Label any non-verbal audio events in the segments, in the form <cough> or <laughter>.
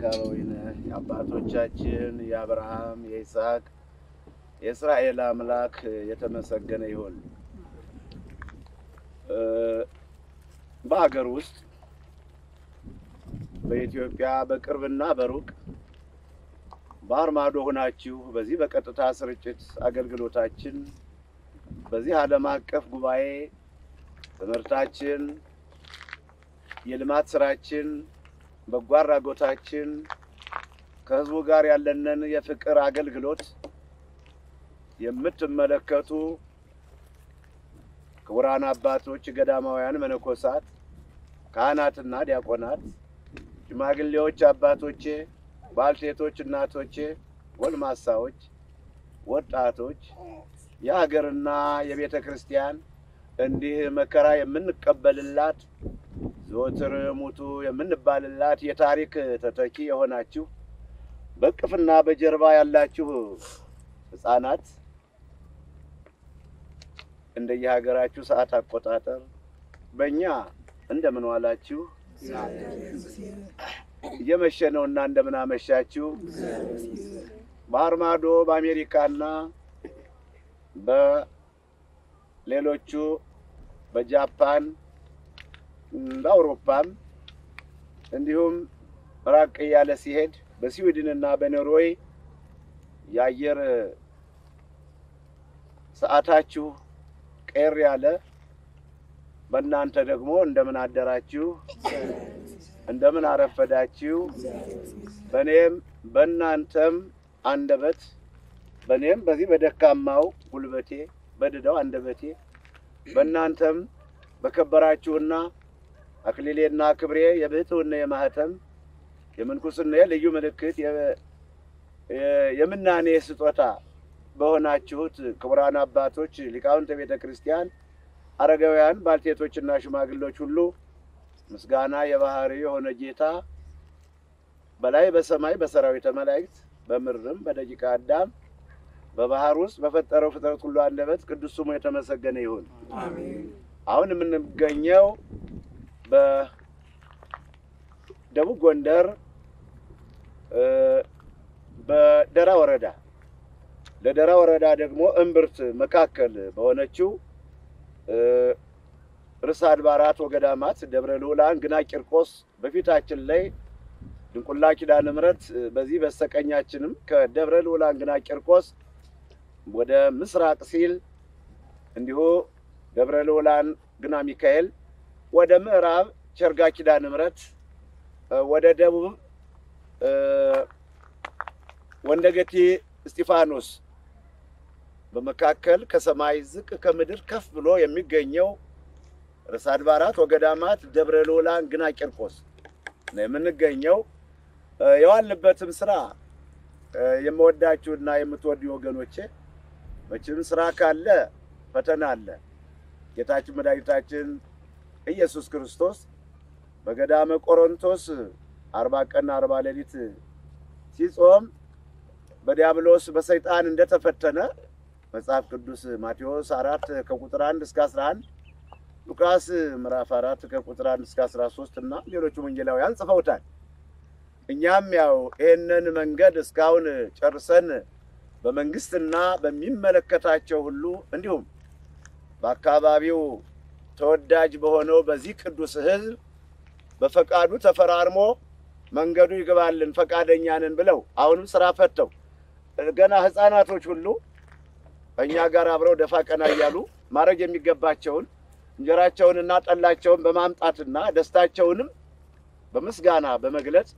አምላክ አበዊነ የአባቶቻችን የአብርሃም የይስሐቅ የእስራኤል አምላክ የተመሰገነ ይሁን። በሀገር ውስጥ በኢትዮጵያ በቅርብና በሩቅ ባህር ማዶ ሆናችሁ በዚህ በቀጥታ ስርጭት አገልግሎታችን በዚህ ዓለም አቀፍ ጉባኤ ትምህርታችን፣ የልማት ስራችን፣ በጎ አድራጎታችን ከህዝቡ ጋር ያለንን የፍቅር አገልግሎት የምትመለከቱ ክቡራን አባቶች፣ ገዳማውያን መነኮሳት፣ ካህናትና ዲያቆናት፣ ሽማግሌዎች አባቶቼ፣ ባልቴቶች እናቶቼ፣ ጎልማሳዎች፣ ወጣቶች የሀገርና የቤተ ክርስቲያን እንዲህ መከራ የምንቀበልላት ዘወትር ሙቱ የምንባልላት የታሪክ ተተኪ የሆናችሁ በቅፍና በጀርባ ያላችሁ ሕፃናት እንደየሀገራችሁ ሰዓት አቆጣጠር በእኛ እንደምን ዋላችሁ? እየመሸ ነውና እንደምን አመሻችሁ? ባህር ማዶ በአሜሪካና በሌሎቹ በጃፓን በአውሮፓም እንዲሁም ራቅ እያለ ሲሄድ በስዊድንና በኖርዌይ የአየር ሰዓታችሁ ቀር ያለ በእናንተ ደግሞ እንደምን አደራችሁ፣ እንደምን አረፈዳችሁ። በእኔም በእናንተም አንደበት በእኔም በዚህ በደካማው ጉልበቴ በድዳው አንደበቴ በእናንተም በከበራችሁና አክሊሌና ክብሬ የብሕትውና የማህተም የምንኩስና ልዩ ምልክት የምናኔ ስጦታ በሆናችሁት ክቡራን አባቶች ሊቃውንተ ቤተ ክርስቲያን፣ አረጋውያን፣ ባልቴቶችና ሽማግሎች ሁሉ ምስጋና የባህሪ የሆነ ጌታ በላይ በሰማይ በሰራዊተ መላእክት በምድርም በደቂቀ አዳም በባህር ውስጥ በፈጠረው ፍጥረት ሁሉ አንደበት ቅዱስ ስሙ የተመሰገነ ይሁን። አሁን የምንገኘው በደቡብ ጎንደር በደራ ወረዳ ለደራ ወረዳ ደግሞ እምብርት መካከል በሆነችው ርዕሰ አድባራት ወገዳማት ደብረ ልዑላን ግና ቂርቆስ በፊታችን ላይ ድንቁላ ኪዳነ ምሕረት በዚህ በስተቀኛችንም ከደብረ ልዑላን ግና ቂርቆስ ወደ ምስራቅ ሲል እንዲሁ ደብረ ልዑላን ግና ሚካኤል ወደ ምዕራብ ቸርጋ ኪዳነ ምሕረት ወደ ደቡብ ወንደገቲ እስጢፋኖስ በመካከል ከሰማይ ዝቅ ከምድር ከፍ ብሎ የሚገኘው ርዕሰ አድባራት ወገዳማት ደብረ ልዑላን ግና ቂርቆስ ነው የምንገኘው። የዋልንበትም ስራ የምወዳችሁና የምትወዱ ወገኖቼ መቼም ስራ ካለ ፈተና አለ። ጌታችን መድኃኒታችን ኢየሱስ ክርስቶስ በገዳመ ቆሮንቶስ አርባ ቀን አርባ ሌሊት ሲጾም በዲያብሎስ በሰይጣን እንደተፈተነ መጽሐፍ ቅዱስ ማቴዎስ አራት ከቁጥር አንድ እስከ አስራ አንድ ሉቃስ ምዕራፍ አራት ከቁጥር አንድ እስከ አስራ ሶስት እና ሌሎቹም ወንጌላውያን ጽፈውታል። እኛም ያው ይህንን መንገድ እስካሁን ጨርሰን በመንግስትና በሚመለከታቸው ሁሉ እንዲሁም በአካባቢው ተወዳጅ በሆነው በዚህ ቅዱስ ሕዝብ በፈቃዱ ተፈራርሞ መንገዱ ይግባልን ፈቃደኛ ነን ብለው አሁንም ስራ ፈተው ገና ህፃናቶች ሁሉ እኛ ጋር አብረው ደፋ ቀና እያሉ ማድረግ የሚገባቸውን እንጀራቸውንና ጠላቸውን በማምጣትና ደስታቸውንም በምስጋና በመግለጽ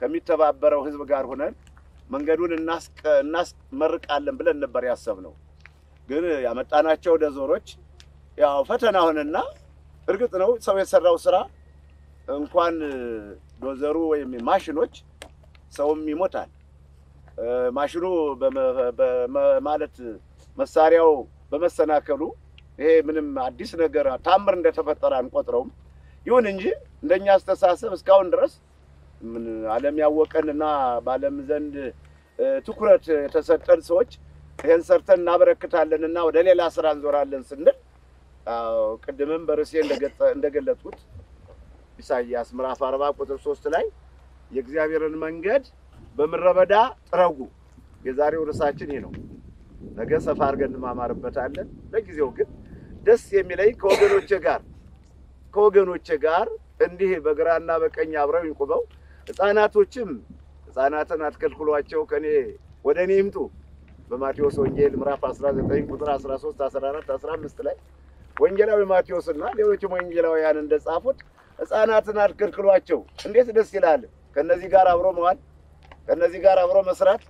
ከሚተባበረው ህዝብ ጋር ሆነን መንገዱን እናስመርቃለን ብለን ነበር ያሰብነው። ግን ያመጣናቸው ደዞሮች ያው ፈተና ሆነና እርግጥ ነው ሰው የሰራው ስራ እንኳን ዶዘሩ ወይም ማሽኖች ሰውም ይሞታል። ማሽኑ ማለት መሳሪያው በመሰናከሉ ይሄ ምንም አዲስ ነገር ታምር እንደተፈጠረ አንቆጥረውም። ይሁን እንጂ እንደኛ አስተሳሰብ እስካሁን ድረስ ዓለም ያወቀን እና በዓለም ዘንድ ትኩረት የተሰጠን ሰዎች ይህን ሰርተን እናበረክታለን እና ወደ ሌላ ስራ እንዞራለን ስንል ቅድምም በርዕሴ እንደገለጽኩት ኢሳይያስ ምዕራፍ አርባ ቁጥር ሶስት ላይ የእግዚአብሔርን መንገድ በምድረ በዳ ጥረጉ። የዛሬው ርዕሳችን ይህ ነው። ነገ ሰፋ አድርገን እንማማርበታለን። ለጊዜው ግን ደስ የሚለኝ ከወገኖቼ ጋር ከወገኖቼ ጋር እንዲህ በግራና በቀኝ አብረው ይቁመው ሕፃናቶችም ሕፃናትን አትከልክሏቸው ከኔ ወደ እኔ ይምጡ በማቴዎስ ወንጌል ምዕራፍ 19 ቁጥር 13፣ 14፣ 15 ላይ ወንጌላዊ ማቴዎስና ሌሎችም ወንጌላውያን እንደጻፉት ሕፃናትን አትከልክሏቸው። እንዴት ደስ ይላል! ከነዚህ ጋር አብሮ መዋል፣ ከነዚህ ጋር አብሮ መስራት፣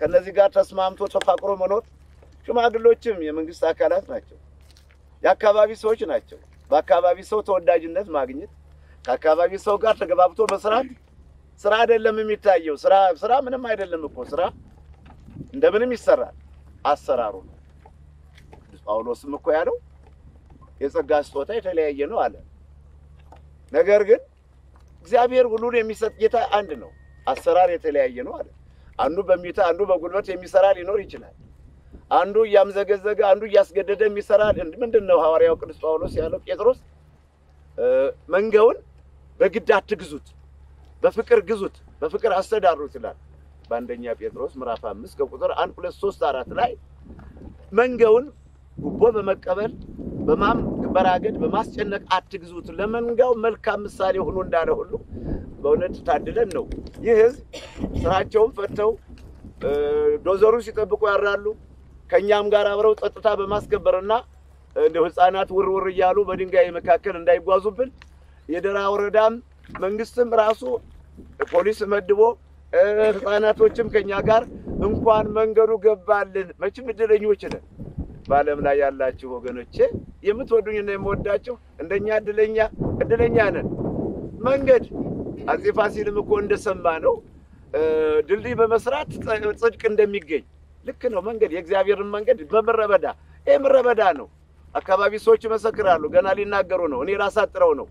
ከነዚህ ጋር ተስማምቶ ተፋቅሮ መኖር። ሽማግሎችም የመንግስት አካላት ናቸው፣ የአካባቢ ሰዎች ናቸው። በአካባቢ ሰው ተወዳጅነት ማግኘት፣ ከአካባቢ ሰው ጋር ተገባብቶ መስራት ስራ አይደለም የሚታየው። ስራ ስራ ምንም አይደለም እኮ ስራ እንደምንም ይሰራል። አሰራሩ ነው። ቅዱስ ጳውሎስም እኮ ያለው የጸጋ ስጦታ የተለያየ ነው አለ። ነገር ግን እግዚአብሔር ሁሉን የሚሰጥ ጌታ አንድ ነው። አሰራር የተለያየ ነው አለ። አንዱ በሚታ አንዱ በጉልበት የሚሰራ ሊኖር ይችላል። አንዱ እያምዘገዘገ አንዱ እያስገደደ የሚሰራ ምንድን ነው? ሐዋርያው ቅዱስ ጳውሎስ ያለው ጴጥሮስ መንጋውን በግድ አትግዙት፣ በፍቅር ግዙት፣ በፍቅር አስተዳድሩት ይላል። በአንደኛ ጴጥሮስ ምዕራፍ አምስት ከቁጥር አንድ ሁለት ሶስት አራት ላይ መንጋውን ጉቦ በመቀበል በማበራገድ በማስጨነቅ አትግዙት፣ ለመንጋው መልካም ምሳሌ ሆኖ እንዳለ ሁሉ በእውነት ታድለን ነው። ይህ ህዝብ ስራቸውን ፈተው ዶዘሩ ሲጠብቁ ያራሉ። ከእኛም ጋር አብረው ጸጥታ በማስከበርና እንደ ህፃናት ውር ውር እያሉ በድንጋይ መካከል እንዳይጓዙብን የደራ ወረዳም መንግስትም ራሱ ፖሊስ መድቦ ህፃናቶችም ከኛ ጋር እንኳን መንገዱ ገባልን። መቼም እድለኞች ነን። በዓለም ላይ ያላችሁ ወገኖቼ የምትወዱኝና የምወዳችሁ እንደኛ እድለኛ እድለኛ ነን። መንገድ አፄ ፋሲልም እኮ እንደሰማ ነው ድልድይ በመስራት ጽድቅ እንደሚገኝ ልክ ነው። መንገድ የእግዚአብሔርን መንገድ በምድረ በዳ ይህ ምድረ በዳ ነው። አካባቢ ሰዎች ይመሰክራሉ። ገና ሊናገሩ ነው። እኔ ላሳጥረው ነው።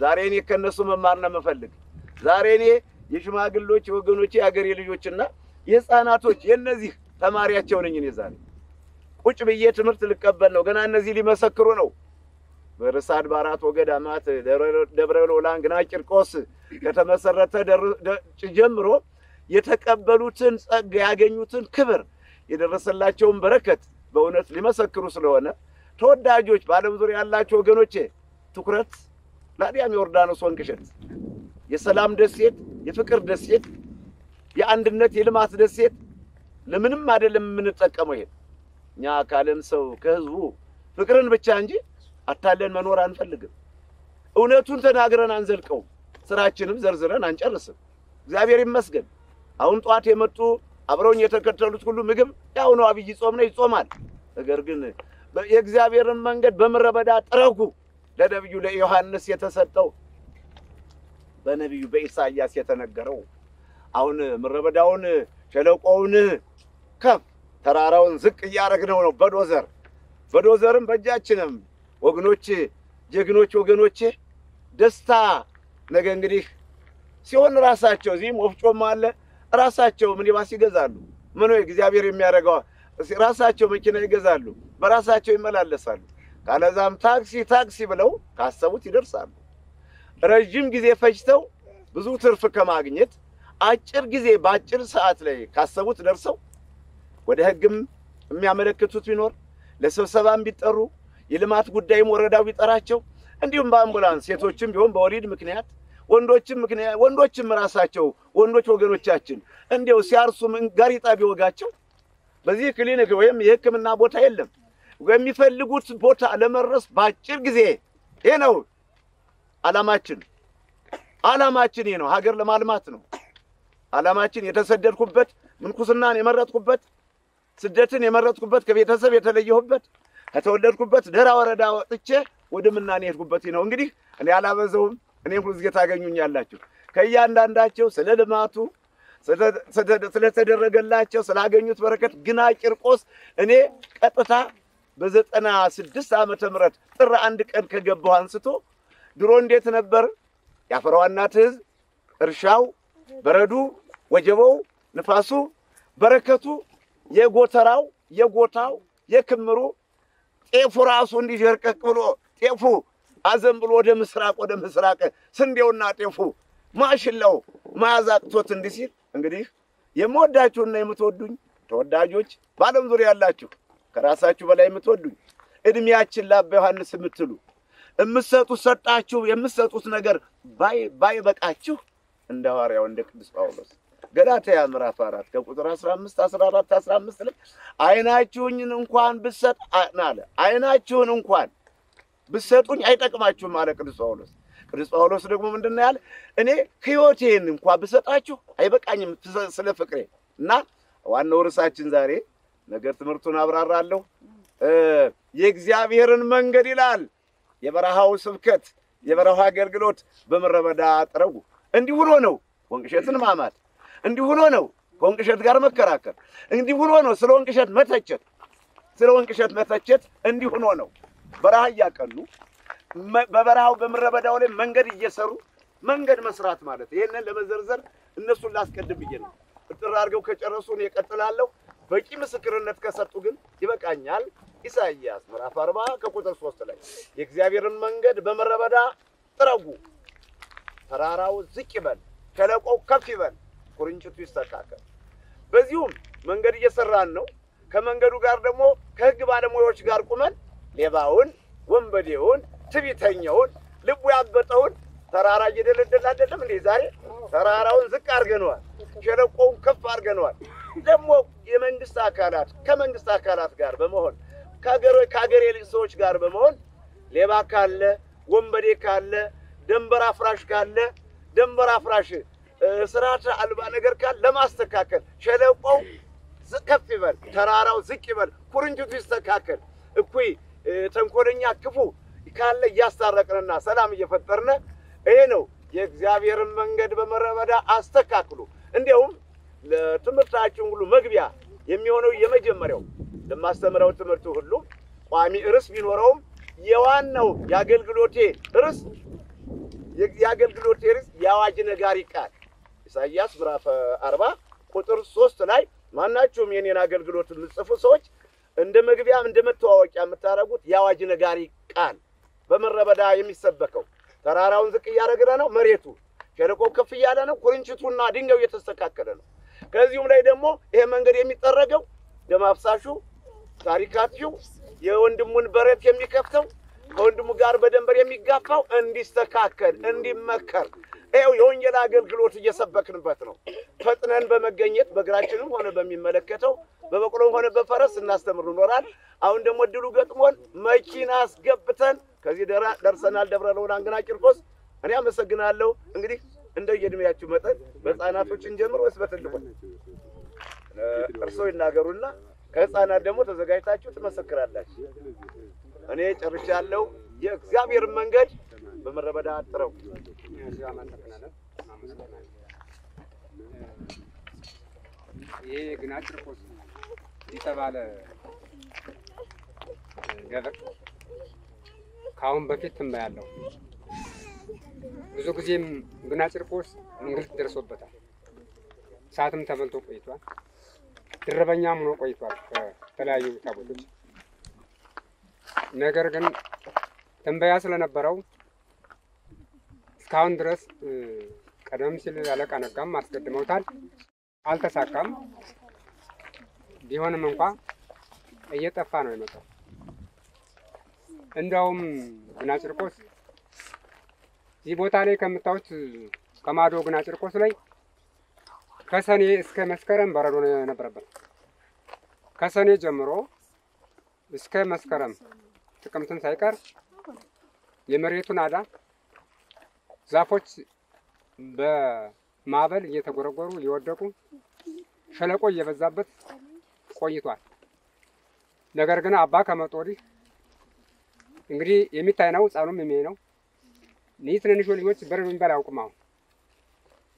ዛሬ እኔ ከእነሱ መማር ነው የምፈልግ። ዛሬ እኔ የሽማግሎች የወገኖቼ የአገሬ ልጆችና የህፃናቶች የእነዚህ ተማሪያቸው ነኝ። እኔ ዛሬ ቁጭ ብዬ ትምህርት ልቀበል ነው። ገና እነዚህ ሊመሰክሩ ነው። በርዕሰ አድባራት ወገዳማት ደብረ ሎላን ግና ቂርቆስ ከተመሰረተ ጀምሮ የተቀበሉትን ጸጋ ያገኙትን ክብር የደረሰላቸውን በረከት በእውነት ሊመሰክሩ ስለሆነ ተወዳጆች በዓለም ዙሪያ ያላቸው ወገኖቼ ትኩረት ለአዲያም ዮርዳኖስ ወንቅ የሰላም ደሴት፣ የፍቅር ደሴት፣ የአንድነት የልማት ደሴት ለምንም አይደለም የምንጠቀመው። ይሄ እኛ ከዓለም ሰው ከህዝቡ ፍቅርን ብቻ እንጂ አታለን መኖር አንፈልግም። እውነቱን ተናግረን አንዘልቀውም። ስራችንም ዘርዝረን አንጨርስም። እግዚአብሔር ይመስገን። አሁን ጠዋት የመጡ አብረውኝ የተከተሉት ሁሉ ምግብ ያው ነው፣ አብይ ጾም ነው፣ ይጾማል። ነገር ግን የእግዚአብሔርን መንገድ በምድረ ጥረጉ ለነቢዩ ለዮሐንስ የተሰጠው በነቢዩ በኢሳይያስ የተነገረው አሁን ምድረ በዳውን ሸለቆውን ከፍ ተራራውን ዝቅ እያደረግነው ነው በዶዘር በዶዘርም በእጃችንም ወገኖች ጀግኖች ወገኖቼ ደስታ ነገ እንግዲህ ሲሆን ራሳቸው እዚህም ወፍጮም አለ ራሳቸው ሚኒባስ ይገዛሉ። ምን እግዚአብሔር የሚያደርገው ራሳቸው መኪና ይገዛሉ፣ በራሳቸው ይመላለሳሉ። ካለዛም ታክሲ ታክሲ ብለው ካሰቡት ይደርሳሉ። ረዥም ጊዜ ፈጅተው ብዙ ትርፍ ከማግኘት አጭር ጊዜ በአጭር ሰዓት ላይ ካሰቡት ደርሰው ወደ ሕግም የሚያመለክቱት ቢኖር ለስብሰባም ቢጠሩ የልማት ጉዳይም ወረዳው ቢጠራቸው እንዲሁም በአምቡላንስ ሴቶችም ቢሆን በወሊድ ምክንያት ወንዶችም ምክንያት ወንዶችም ራሳቸው ወንዶች ወገኖቻችን እንዲያው ሲያርሱ ምን ጋሪጣ ቢወጋቸው በዚህ ክሊኒክ ወይም የሕክምና ቦታ የለም። የሚፈልጉት ቦታ ለመድረስ በአጭር ጊዜ ይህ ነው ዓላማችን። ዓላማችን ይህ ነው። ሀገር ለማልማት ነው ዓላማችን። የተሰደድኩበት ምንኩስናን የመረጥኩበት ስደትን የመረጥኩበት ከቤተሰብ የተለየሁበት ከተወለድኩበት ደራ ወረዳ ወጥቼ ወደ ምናኔ የሄድኩበት ነው። እንግዲህ እኔ አላበዘውም። እኔም ሁልጊዜ ታገኙኛላችሁ። ከእያንዳንዳቸው ስለ ልማቱ ስለተደረገላቸው ስላገኙት በረከት ግና ቂርቆስ እኔ ቀጥታ በዘጠና ስድስት ዓመተ ምህረት ጥር አንድ ቀን ከገባሁ አንስቶ ድሮ እንዴት ነበር? የአፈራዋ እናት ሕዝብ እርሻው፣ በረዱ፣ ወጀበው፣ ንፋሱ፣ በረከቱ፣ የጎተራው፣ የጎታው፣ የክምሩ ጤፉ ራሱ እንዲህ ሸርቀቅ ብሎ ጤፉ አዘን ብሎ ወደ ምስራቅ ወደ ምስራቅ ስንዴውና ጤፉ ማሽላው መያዝ አቅቶት እንዲህ ሲል እንግዲህ የምወዳችሁና የምትወዱኝ ተወዳጆች በዓለም ዙሪያ ያላችሁ ከራሳችሁ በላይ የምትወዱኝ እድሜያችን ለአባ ዮሐንስ የምትሉ የምትሰጡት ሰጣችሁ የምትሰጡት ነገር ባይበቃችሁ እንደ ሐዋርያው እንደ ቅዱስ ጳውሎስ ገላትያ ምዕራፍ አራት ከቁጥር አስራ አምስት አስራ አራት አስራ አምስት ላይ አይናችሁኝን እንኳን ብሰጥ አለ አይናችሁን እንኳን ብሰጡኝ አይጠቅማችሁም አለ ቅዱስ ጳውሎስ። ቅዱስ ጳውሎስ ደግሞ ምንድን ነው ያለ? እኔ ሕይወቴን እንኳ ብሰጣችሁ አይበቃኝም ስለ ፍቅሬ እና ዋናው ርዕሳችን ዛሬ ነገር ትምህርቱን አብራራለሁ። የእግዚአብሔርን መንገድ ይላል የበረሃው ስብከት የበረሃው አገልግሎት በምድረ በዳ ጥረጉ። እንዲህ ሆኖ ነው ወንቅሸትን ማማት፣ እንዲህ ሆኖ ነው ከወንቅሸት ጋር መከራከር፣ እንዲህ ሆኖ ነው ስለ ወንቅሸት መተቸት፣ ስለ ወንቅሸት መተቸት እንዲህ ሆኖ ነው በረሃ እያቀኑ በበረሃው በምድረ በዳው ላይ መንገድ እየሰሩ መንገድ መስራት ማለት ይሄንን ለመዘርዘር እነሱን ላስቀድም ብዬ ነው። እጥር አድርገው ከጨረሱ እኔ እቀጥላለሁ። በቂ ምስክርነት ከሰጡ ግን ይበቃኛል። ኢሳይያስ ምዕራፍ አርባ ከቁጥር ሶስት ላይ የእግዚአብሔርን መንገድ በምድረ በዳ ጥረጉ፣ ተራራው ዝቅ ይበል፣ ሸለቆው ከፍ ይበል፣ ቁርንጭቱ ይስተካከል። በዚሁም መንገድ እየሰራን ነው። ከመንገዱ ጋር ደግሞ ከሕግ ባለሙያዎች ጋር ቁመን ሌባውን፣ ወንበዴውን፣ ትቢተኛውን፣ ልቡ ያበጠውን ተራራ እየደለደል አይደለም እንዴ? ዛሬ ተራራውን ዝቅ አድርገነዋል፣ ሸለቆውን ከፍ አድርገነዋል። ደግሞ የመንግስት አካላት ከመንግስት አካላት ጋር በመሆን ከሀገሬ ሰዎች ጋር በመሆን ሌባ ካለ ወንበዴ ካለ ደንበር አፍራሽ ካለ ደንበር አፍራሽ ስርዓት አልባ ነገር ካለ ለማስተካከል ሸለቆው ከፍ ይበል፣ ተራራው ዝቅ ይበል፣ ኩርንችቱ ይስተካከል። እኩይ ተንኮለኛ ክፉ ካለ እያስታረቅንና ሰላም እየፈጠርነ ይሄ ነው የእግዚአብሔርን መንገድ በምድረ በዳ አስተካክሉ። እንዲያውም ለትምህርታችን ሁሉ መግቢያ የሚሆነው የመጀመሪያው ለማስተምረው ትምህርት ሁሉ ቋሚ ርዕስ ቢኖረውም የዋናው የአገልግሎቴ ርዕስ የአገልግሎቴ ርዕስ የአዋጅ ነጋሪ ቃል ኢሳይያስ ምዕራፍ አርባ ቁጥር ሶስት ላይ ማናቸውም የኔን አገልግሎት የምጽፉ ሰዎች እንደ መግቢያም እንደ መተዋወቂያ የምታደርጉት የአዋጅ ነጋሪ ቃል በምድረ በዳ የሚሰበከው ተራራውን ዝቅ እያደረግን ነው። መሬቱ ሸለቆ ከፍ እያለ ነው። ኩርንችቱና ድንጋዩ እየተስተካከለ ነው። ከዚሁም ላይ ደግሞ ይሄ መንገድ የሚጠረገው ደም አፍሳሹ አጥፊው የወንድሙን በረት የሚከፍተው ከወንድሙ ጋር በደንበር የሚጋፋው እንዲስተካከል እንዲመከር ይኸው የወንጌል አገልግሎት እየሰበክንበት ነው። ፈጥነን በመገኘት በእግራችንም ሆነ በሚመለከተው በበቅሎም ሆነ በፈረስ እናስተምር ይኖራል። አሁን ደግሞ እድሉ ገጥሞን መኪና አስገብተን ከዚህ ደርሰናል። ደብረ ልዑል አንግና ቂርቆስ። እኔ አመሰግናለሁ። እንግዲህ እንደ የእድሜያችሁ መጠን በሕፃናቶችን ጀምር ወይስ በትልቁ እርስዎ ይናገሩና ከሕፃናት ደግሞ ተዘጋጅታችሁ ትመሰክራላችሁ። እኔ ጨርሻለሁ። የእግዚአብሔርን መንገድ በምድረ በዳ አጥረው ይሄ ግና ቂርቆስ የተባለ ገበቅ ከአሁን በፊት ትንበያለሁ። ብዙ ጊዜም ግና ቂርቆስ እንግልት ደርሶበታል። ሰዓትም ተበልቶ ቆይቷል። ድረበኛም ሆኖ ቆይቷል ከተለያዩ ታቦቶች። ነገር ግን ትንበያ ስለነበረው እስካሁን ድረስ ቀደም ሲል አለቃ ነጋም አስቀድመውታል። አልተሳካም። ቢሆንም እንኳ እየጠፋ ነው የመጣው። እንዲያውም ግና ቂርቆስ እዚህ ቦታ ላይ ከምታዩት ከማዶ ግና ጭርቆስ ላይ ከሰኔ እስከ መስከረም በረዶ ነው የነበረበት። ከሰኔ ጀምሮ እስከ መስከረም ጥቅምትን ሳይቀር የመሬቱን አዳ ዛፎች በማዕበል እየተጎረጎሩ እየወደቁ ሸለቆ እየበዛበት ቆይቷል። ነገር ግን አባ ከመጡ ወዲህ እንግዲህ የሚታይ ነው፣ ሕፃኑም የሚያይ ነው። እኒህ ትንንሽ ልጆች በረዶ የሚባል አያውቁም። አሁን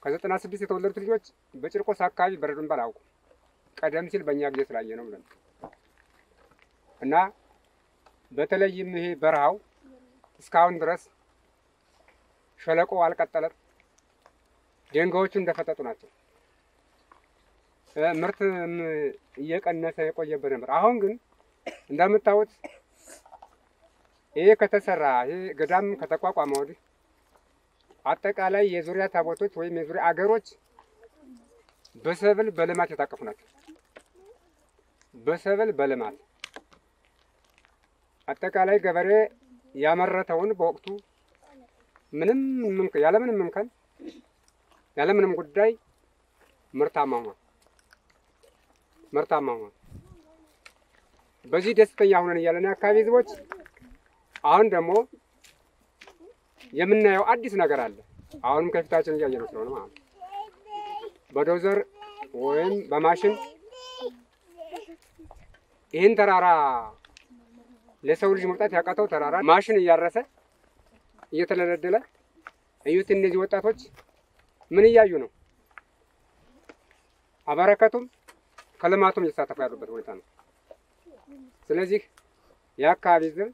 ከዘጠና ስድስት የተወለዱት ልጆች በጭርቆስ አካባቢ በረዶ የሚባል አያውቁም። ቀደም ሲል በእኛ ጊዜ ስላየ ነው ብለን እና በተለይም ይሄ በረሃው እስካሁን ድረስ ሸለቆ አልቀጠለም። ድንጋዮቹ እንደፈጠጡ ናቸው። ምርትም እየቀነሰ የቆየበት ነበር። አሁን ግን እንደምታዩት ይሄ ከተሰራ ይሄ ገዳም ከተቋቋመ ወዲህ አጠቃላይ የዙሪያ ታቦቶች ወይም የዙሪያ አገሮች በሰብል በልማት የታቀፉ ናቸው። በሰብል በልማት አጠቃላይ ገበሬ ያመረተውን በወቅቱ ምንም ያለምንም ምንከን ያለምንም ጉዳይ ምርታማ ሆኗል። ምርታማ ሆኗል። በዚህ ደስተኛ ሁነን እያለን የአካባቢ ህዝቦች አሁን ደግሞ የምናየው አዲስ ነገር አለ። አሁንም ከፊታችን እያየነው ስለሆነ ማለት ነው። በዶዘር ወይም በማሽን ይህን ተራራ ለሰው ልጅ መውጣት ያቃተው ተራራ ማሽን እያረሰ እየተለለደለ እዩት። እነዚህ ወጣቶች ምን እያዩ ነው? አበረከቱም ከልማቱም እየተሳተፉ ያሉበት ሁኔታ ነው። ስለዚህ የአካባቢ ህዝብ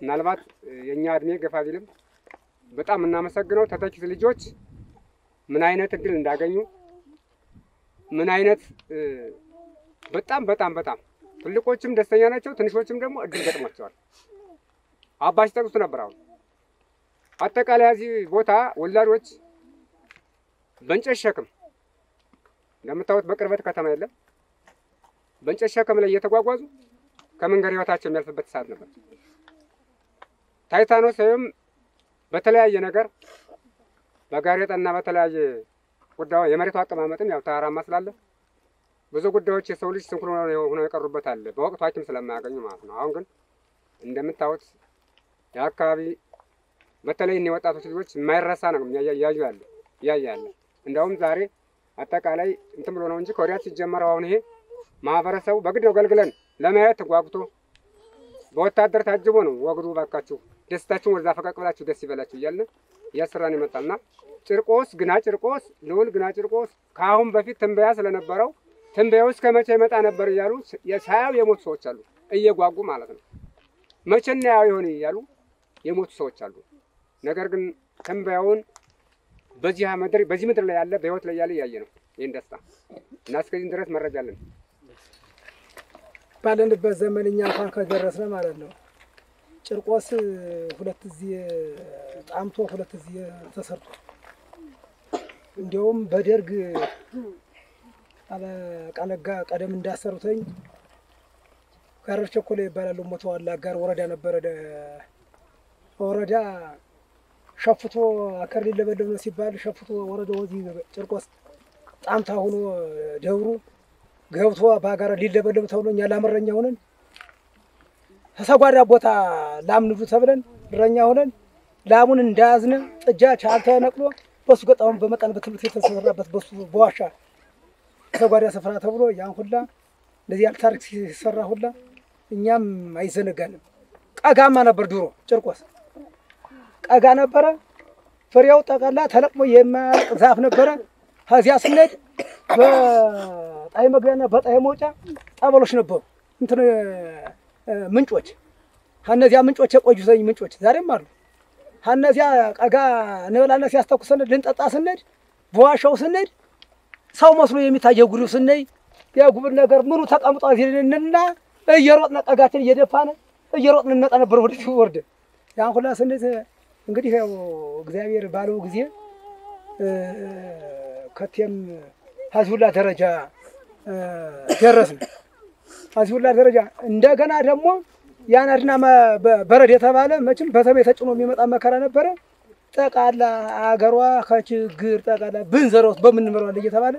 ምናልባት የእኛ እድሜ ገፋ ቢልም በጣም የምናመሰግነው ተተኪት ልጆች ምን አይነት እድል እንዳገኙ ምን አይነት በጣም በጣም በጣም ትልቆችም ደስተኛ ናቸው፣ ትንሾችም ደግሞ እድል ገጥሟቸዋል። አባ ሲጠቅሱት ነበር። አሁን አጠቃላይ እዚህ ቦታ ወላዶች በእንጨት ሸክም እንደምታዩት በቅርበት ከተማ የለም። በእንጨት ሸክም ላይ እየተጓጓዙ ከመንገድ ህይወታቸው የሚያልፍበት ሰዓት ነበር። ታይታኖስ ወይም በተለያየ ነገር በጋሬጣና በተለያየ ጉዳዩ የመሬቱ አቀማመጥም ያው ተራራማ ስላለ ብዙ ጉዳዮች የሰው ልጅ ስንኩል ሆነው የቀሩበት አለ በወቅቱ ሐኪም ስለማያገኙ ማለት ነው። አሁን ግን እንደምታዩት የአካባቢ በተለይ እኔ ወጣቶች ልጆች የማይረሳ ነው እያዩ ያለ እያየ ያለ እንደውም ዛሬ አጠቃላይ እንትን ብሎ ነው እንጂ ከወዲያ ሲጀመረው አሁን ይሄ ማህበረሰቡ በግድ ነው ገልግለን ለማየት ጓጉቶ በወታደር ታጅቦ ነው ወግዱ ባካችሁ ደስታችሁን ወደዛ ፈቀቅ ብላችሁ ደስ ይበላችሁ እያልን እያሰራን ይመጣልና ጭርቆስ ግና ጭርቆስ ልዑል ግና ጭርቆስ ከአሁን በፊት ትንበያ ስለነበረው ትንበያው እስከ መቼ ይመጣ ነበር እያሉ ሳያው የሞቱ ሰዎች አሉ፣ እየጓጉ ማለት ነው። መቼ እናያው ይሆን እያሉ የሞቱ ሰዎች አሉ። ነገር ግን ትንበያውን በዚህ ምድር በዚህ ምድር ላይ ያለ በህይወት ላይ ያለ እያየ ነው ይህን ደስታ እና እስከዚህም ድረስ መረጃ አለን። ባለንበት ዘመን እኛ እንኳን ከደረስነ ማለት ነው ጭርቆስ ሁለት ጊዜ ጣምቶ ሁለት ጊዜ ተሰርቶ እንዲያውም በደርግ ቃለጋ ቀደም እንዳሰሩተኝ ጋረር ቸኮለ ይባላሉ። ሞተዋል። አጋር ወረዳ ነበረ። ወረዳ ሸፍቶ አከር ሊለበለብ ነው ሲባል ሸፍቶ ወረዳ ወዚህ ጭርቆስ ጣምታ ሆኖ ደብሩ ገብቶ በአጋር ሊለበለብ ተብሎ እኛ ላምረኛ ሆነን ተሰጓዳ ቦታ ላም ንዱ ተብለን እረኛ ሆነን ላሙን እንዳያዝነ ጥጃ ቻል ተነቅሎ በሱ ገጣውን በመጣን በትምህርት የተሰራበት በሱ በዋሻ ተጓዳ ስፍራ ተብሎ ያን ሁላ እንደዚህ ያለ ታሪክ ሲሰራ ሁላ እኛም አይዘነጋንም። ቀጋማ ነበር ድሮ ጭርቆስ ቀጋ ነበረ። ፍሬው ጠቀላ ተለቅሞ የማያልቅ ዛፍ ነበረ። ከዚያ ስንሄድ በጣይ መግቢያና በጣይ መውጫ ጠበሎች ነበሩ፣ እንትን ምንጮች። ከእነዚያ ምንጮች የቆዩተኝ ምንጮች ዛሬም አሉ። ከእነዚያ ቀጋ እንበላና ሲያስተኩሰን ልንጠጣ ስንሄድ በዋሻው ስንሄድ ሰው መስሎ የሚታየው ጉሪው ስነይ የጉብር ነገር ምኑ ተቀምጧ ሲልንና እየሮጥነ ቀጋችን እየደፋነ እየሮጥን እንመጣ ነበር ወደ ወርደ ያን ሁላ ስንት እንግዲህ ያው እግዚአብሔር ባለው ጊዜ ከቴም ከዚህ ደረጃ ደረስን። ከዚህ ሁላ ደረጃ እንደገና ደግሞ ያን በረድ የተባለ መቼም በሰማይ ተጭኖ የሚመጣ መከራ ነበረ። ጠቃላ አገሯ ከችግር ጠቃላ ብንዘራው በምንመራዋል እየተባለ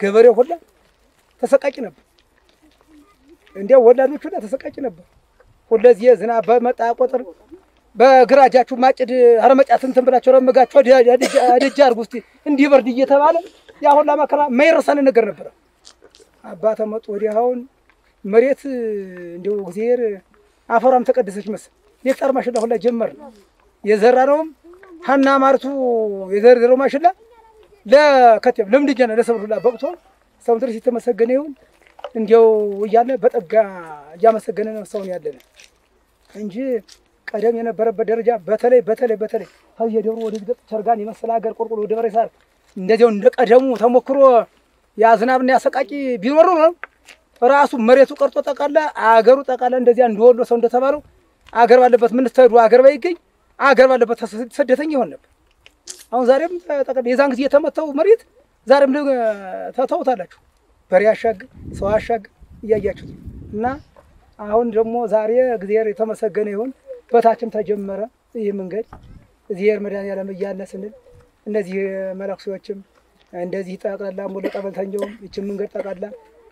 ገበሬው ሁላ ተሰቃቂ ነበር። እንዲያው ወላዶች ሁላ ተሰቃቂ ነበር። ሁለዚህ ዝናብ በመጣ ቁጥር በግራ እጃችሁ ማጭድ አረመጫት እንትን ብላችሁ ረመጋችሁ አደጃ አድርጉ እስኪ እንዲህ በርድ እየተባለ ያ ሁላ መከራ የማይረሳን ነገር ነበረ። አባተ መጡ ወዲህ አሁን መሬት እንዲሁ እግዚአብሔር አፈሯም ተቀደሰች መስል ሄክታር ማሽላ ሁላ ጀመር የዘራ ነውም ሀና ማርቱ የዘርዘረው ማሽላ ለከቴም ለምድጃና ለሰብል ሁላ በቅቶ ሰው ድረስ የተመሰገነ ይሁን። እንዲያው እያለ በጠጋ እያመሰገነ ነው ሰውን ያለን እንጂ ቀደም የነበረበት ደረጃ በተለይ በተለይ በተለይ ከዚህ የደብሮ ወደ ግጥ ቸርጋን የመሰለ ሀገር ቁልቁል ወደ በሬ ሳር እንደዚያው እንደ ቀደሙ ተሞክሮ ያ ዝናብና ያሰቃቂ ቢኖሩ ነው ራሱ መሬቱ ቀርጦ ጠቃላ አገሩ ጠቃላ እንደዚያ እንደወሎ ሰው እንደተባለው አገር ባለበት ምን ስትሄዱ አገር ባይገኝ አገር ባለበት ስደተኛ ይሆን ነበር። አሁን ዛሬም የዛን ጊዜ የተመታው መሬት ዛሬም ተተውታላችሁ። በሬ አሻግ ሰው አሻግ እያያችሁት እና አሁን ደግሞ ዛሬ እግዚአብሔር የተመሰገነ ይሁን በታችም ተጀመረ ይህ መንገድ እግዚአብሔር መድኃኒዓለም እያለ ስንል እነዚህ መለኩሴዎችም እንደዚህ ጠቅላላ ሙሉ ጠበልተኛውም ይችን መንገድ ጠቅላላ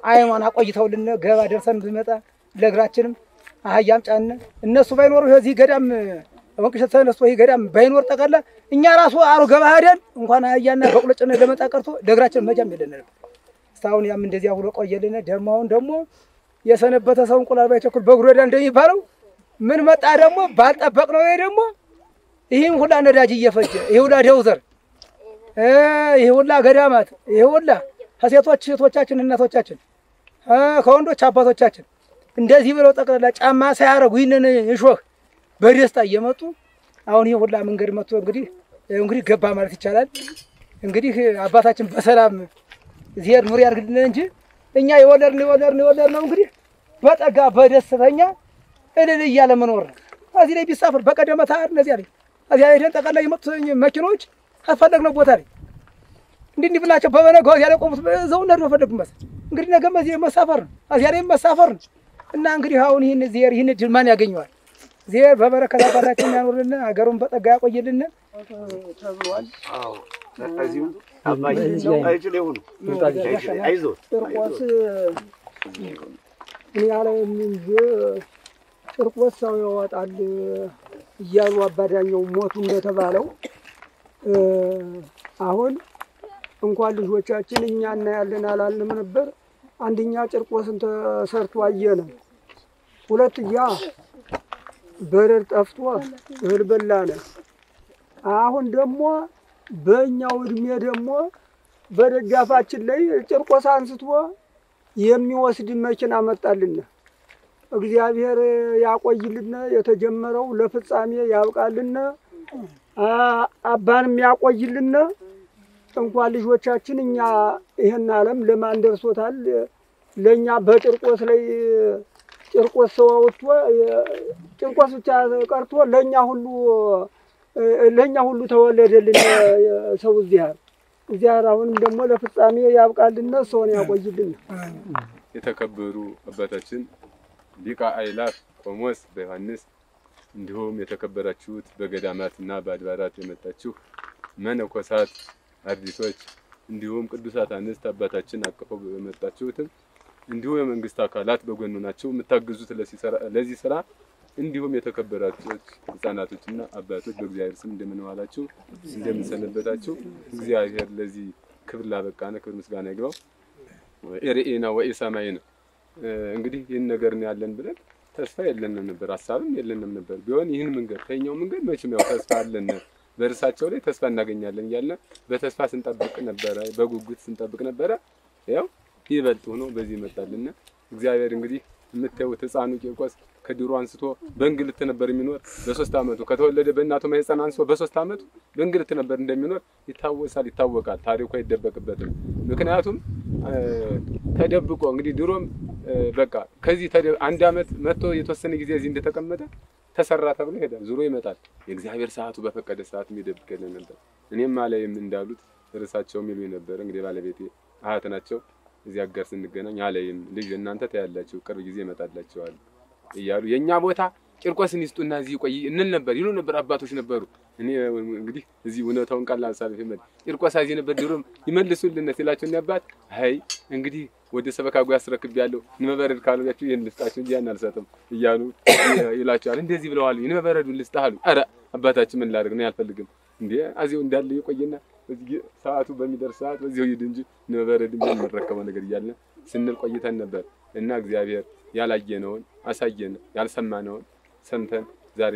አይኗን አቆይተውልን ገባ ደርሰን ብመጣ ለእግራችንም አህያም ጫነ እነሱ ባይኖሩ እዚህ ገዳም ወንቅሸት ተነስቶ ይህ ገዳም ባይኖር ጠቅላላ እኛ ራሱ አሮ ገባ ሄደን እንኳን አህያና በቅሎ ጭነን ለመጣ ቀርቶ ለእግራችን መጃም የለን ነበር። እስካሁን ያም እንደዚያ ብሎ ቆየልን። ደግሞ አሁን ደግሞ የሰነበተ ሰው እንቁላል ባይቸኩል በእግሩ እንደሚባለው ምን መጣ ደግሞ ባልጠበቅነው ይሄ ደግሞ ይህም ሁላ ነዳጅ እየፈጀ ይህ ሁላ ደውዘር ይህ ሁላ ገዳማት ይህ ሁላ ከሴቶች ሴቶቻችን እናቶቻችን ከወንዶች አባቶቻችን እንደዚህ ብለው ጠቅላላ ጫማ ሳያረጉ ይህንን እሾህ በደስታ እየመጡ አሁን ይህ ሁላ መንገድ መጥቶ እንግዲህ እንግዲህ ገባ ማለት ይቻላል። እንግዲህ አባታችን በሰላም እግዚአብሔር ኑር ያድርግልን እንጂ እኛ የወለድን የወለድን የወለድ ነው እንግዲህ በጠጋ በደስተኛ እልል እያለ መኖር ነው። እዚህ ላይ ቢሳፍር በቀደመ ታር እነዚያ ላይ እዚያ ላይ ጠቅላላ የመጡ መኪኖች ከፈለግነው ቦታ ላይ እንዲህ እንዲህ ብላቸው በበነጋው እዚያ ላይ ቆሙት። እዛው ነድ በፈለጉ መስ እንግዲህ ነገ እዚህ መሳፈር ነው፣ እዚያ ላይ መሳፈር ነው። እና እንግዲህ አሁን ይህን እግዚአብሔር ይህን እድል ማን ያገኘዋል? እግዚአብሔር በበረከት አባታችን ያኖርልን፣ ሀገሩን በጠጋ ያቆይልን። ተብሏል። ጭርቆስ እኔ ያለ ይዤ ጭርቆስ ሰው ያወጣል እያሉ አባዳኛው ሞቱ እንደተባለው አሁን እንኳን ልጆቻችን እኛ እናያለን አላልንም ነበር። አንደኛ ጭርቆስን ተሰርቶ አየነ፣ ሁለትያ በረር ጠፍቶ እህል በላነ። አሁን ደግሞ በእኛው እድሜ ደግሞ በደጃፋችን ላይ ጭርቆስ አንስቶ የሚወስድ መኪና መጣልን። እግዚአብሔር ያቆይልን፣ የተጀመረው ለፍጻሜ ያብቃልን፣ አባንም ያቆይልን። እንኳን ልጆቻችን እኛ ይህን ዓለም ለማን ደርሶታል? ለእኛ በጭርቆስ ላይ ጭርቆስ ሰው ጭርቆስ ብቻ ቀርቶ ለእኛ ሁሉ ለእኛ ሁሉ ተወለደልን ሰው እዚያር እዚያር አሁንም ደግሞ ለፍጻሜ ያብቃልን፣ ሰውን ያቆይልን። የተከበሩ አባታችን ሊቀ አእላፍ ቆሞስ በዮሐንስ እንዲሁም የተከበራችሁት በገዳማት እና በአድባራት የመጣችሁ መነኮሳት አርዲቶች እንዲሁም ቅዱሳት አንስት አባታችን አቅፈው በመጣችሁትም እንዲሁም የመንግስት አካላት በጎኑ ናቸው። የምታግዙት ለዚህ ስራ እንዲሁም የተከበራችሁ ህጻናቶችና አባቶች በእግዚአብሔር ስም እንደምንዋላችሁ እንደምንሰነበታችሁ እግዚአብሔር ለዚህ ክብር ላበቃነ ክብር ምስጋና ይግባው። ኤርኤና ወኢሰማይነ እንግዲህ ይህን ነገር ነው ያለን ብለን ተስፋ የለንም ነበር፣ ሀሳብም የለንም ነበር። ቢሆን ይህን መንገድ ከኛው መንገድ መቼም ያው ተስፋ አለን በእርሳቸው ላይ ተስፋ እናገኛለን እያለ በተስፋ ስንጠብቅ ነበረ፣ በጉጉት ስንጠብቅ ነበረ። ያው ይበልጥ ሆኖ በዚህ ይመጣልና እግዚአብሔር እንግዲህ የምታዩት ህፃኑ ቂርቆስ ከድሮ አንስቶ በእንግልት ነበር የሚኖር። በሶስት አመቱ ከተወለደ በእናቱ ማህፀን አንስቶ በሶስት አመቱ በእንግልት ነበር እንደሚኖር ይታወሳል፣ ይታወቃል። ታሪኩ አይደበቅበትም። ምክንያቱም ተደብቆ እንግዲህ ድሮም በቃ ከዚህ አንድ አመት መጥቶ የተወሰነ ጊዜ እዚህ እንደተቀመጠ ተሰራ ተብሎ ይሄዳል፣ ዙሮ ይመጣል። የእግዚአብሔር ሰዓቱ በፈቀደ ሰዓት የሚደብቅልን ነበር። እኔም አላይም እንዳሉት እርሳቸው የሚሉ ነበር። እንግዲህ ባለቤቴ አያት ናቸው። እዚህ አጋር ስንገናኝ አላይም ልጅ እናንተ ታያላችሁ፣ ቅርብ ጊዜ ይመጣላችኋል እያሉ የእኛ ቦታ ቂርቆስን ይስጡና እዚህ ቆይ እንል ነበር ይሉ ነበር አባቶች ነበሩ። እኔ እንግዲህ እዚህ እውነታውን ቃል ሀሳብ ይመል ቂርቆስ እዚህ ነበር ድሮም ይመልሱልን ሲላቸው አባት አይ እንግዲህ ወደ ሰበካ ጉያ አስረክብ ያለው እንመበረድ ካሉያችሁ ይህን ልስጣችሁ እንጂ ያን አልሰጥም እያሉ ይላቸዋል። እንደዚህ ብለዋል። እንመበረዱን ልስጥህ አሉ። ኧረ አባታችን ምን ላድርግ ነው አልፈልግም። እንዴ እዚሁ እንዳለ እዚህ ሰዓቱ በሚደርስ ሰዓት በዚሁ ሂድ እንጂ እንመበረድ ምን የምንረከበው ነገር እያልን ስንል ቆይተን ነበር እና እግዚአብሔር ያላየነውን አሳየን፣ ያልሰማነውን ሰምተን ዛሬ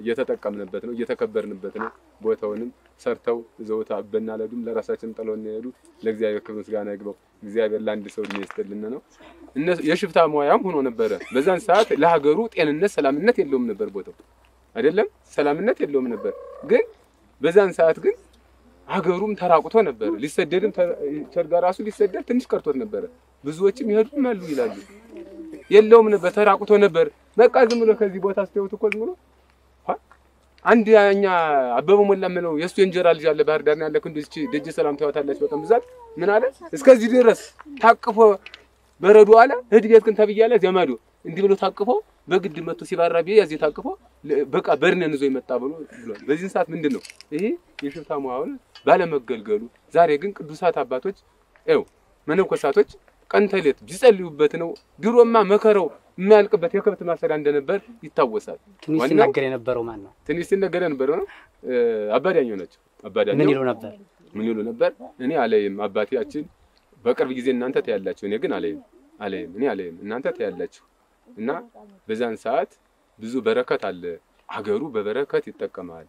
እየተጠቀምንበት ነው፣ እየተከበርንበት ነው። ቦታውንም ሰርተው ዘውታ በናለዱም ለራሳችን ጥለው እንሄዱ። ለእግዚአብሔር ክብር ምስጋና ይግባው። እግዚአብሔር ለአንድ ሰው እድሜ ይስጥልን ነው። የሽፍታ ሙያም ሆኖ ነበረ። በዛን ሰዓት ለሀገሩ ጤንነት፣ ሰላምነት የለውም ነበር ቦታው አይደለም፣ ሰላምነት የለውም ነበር። ግን በዛን ሰዓት ግን ሀገሩም ተራቁቶ ነበር። ሊሰደድም ቸርጋ ራሱ ሊሰደድ ትንሽ ቀርቶት ነበረ። ብዙዎችም ይሄዱም አሉ ይላሉ። የለውም ነበር፣ ተራቁቶ ነበር። በቃ ዝም ብሎ ከዚህ ቦታ ስትወጡ እኮ ዝም ብሎ አንድ እኛ አበበ ሞላ የምለው የእሱ የእንጀራ ልጅ አለ ባህር ዳር ያለ ክንዱ እቺ ደጀ ሰላም ታወታለች። በቀን ብዛት ምን አለ እስከዚህ ድረስ ታቅፎ በረዶ አለ እህድ ቤት ግን ተብያለ ዘመዱ እንዲህ ብሎ ታቅፎ በግድ መጥቶ ሲባራ ቢያ ያዚህ ታቅፎ በቃ በርነን ይዞ ይመጣ ብሎ ብሏል። በዚህን ሰዓት ምንድን ነው ይሄ የሽፍታ ሙያውን ባለመገልገሉ፣ ዛሬ ግን ቅዱሳት አባቶች ው መነኮሳቶች ቀን ተሌት ቢጸልዩበት ነው። ድሮማ መከረው የማያልቅበት የከብት ማሰሪያ እንደነበር ይታወሳል። ትንሽ ሲናገር የነበረው ማን ነው? ትንሽ ሲነገር የነበረው ነው አባዳኛው ናቸው። አባዳኛው ምን ይሉ ነበር? ምን ይሉ ነበር? እኔ አለይም አባቴያችን በቅርብ ጊዜ እናንተ ታያላችሁ፣ እኔ ግን አለይም አለይም እኔ አለይም እናንተ ታያላችሁ። እና በዛን ሰዓት ብዙ በረከት አለ። አገሩ በበረከት ይጠቀማል።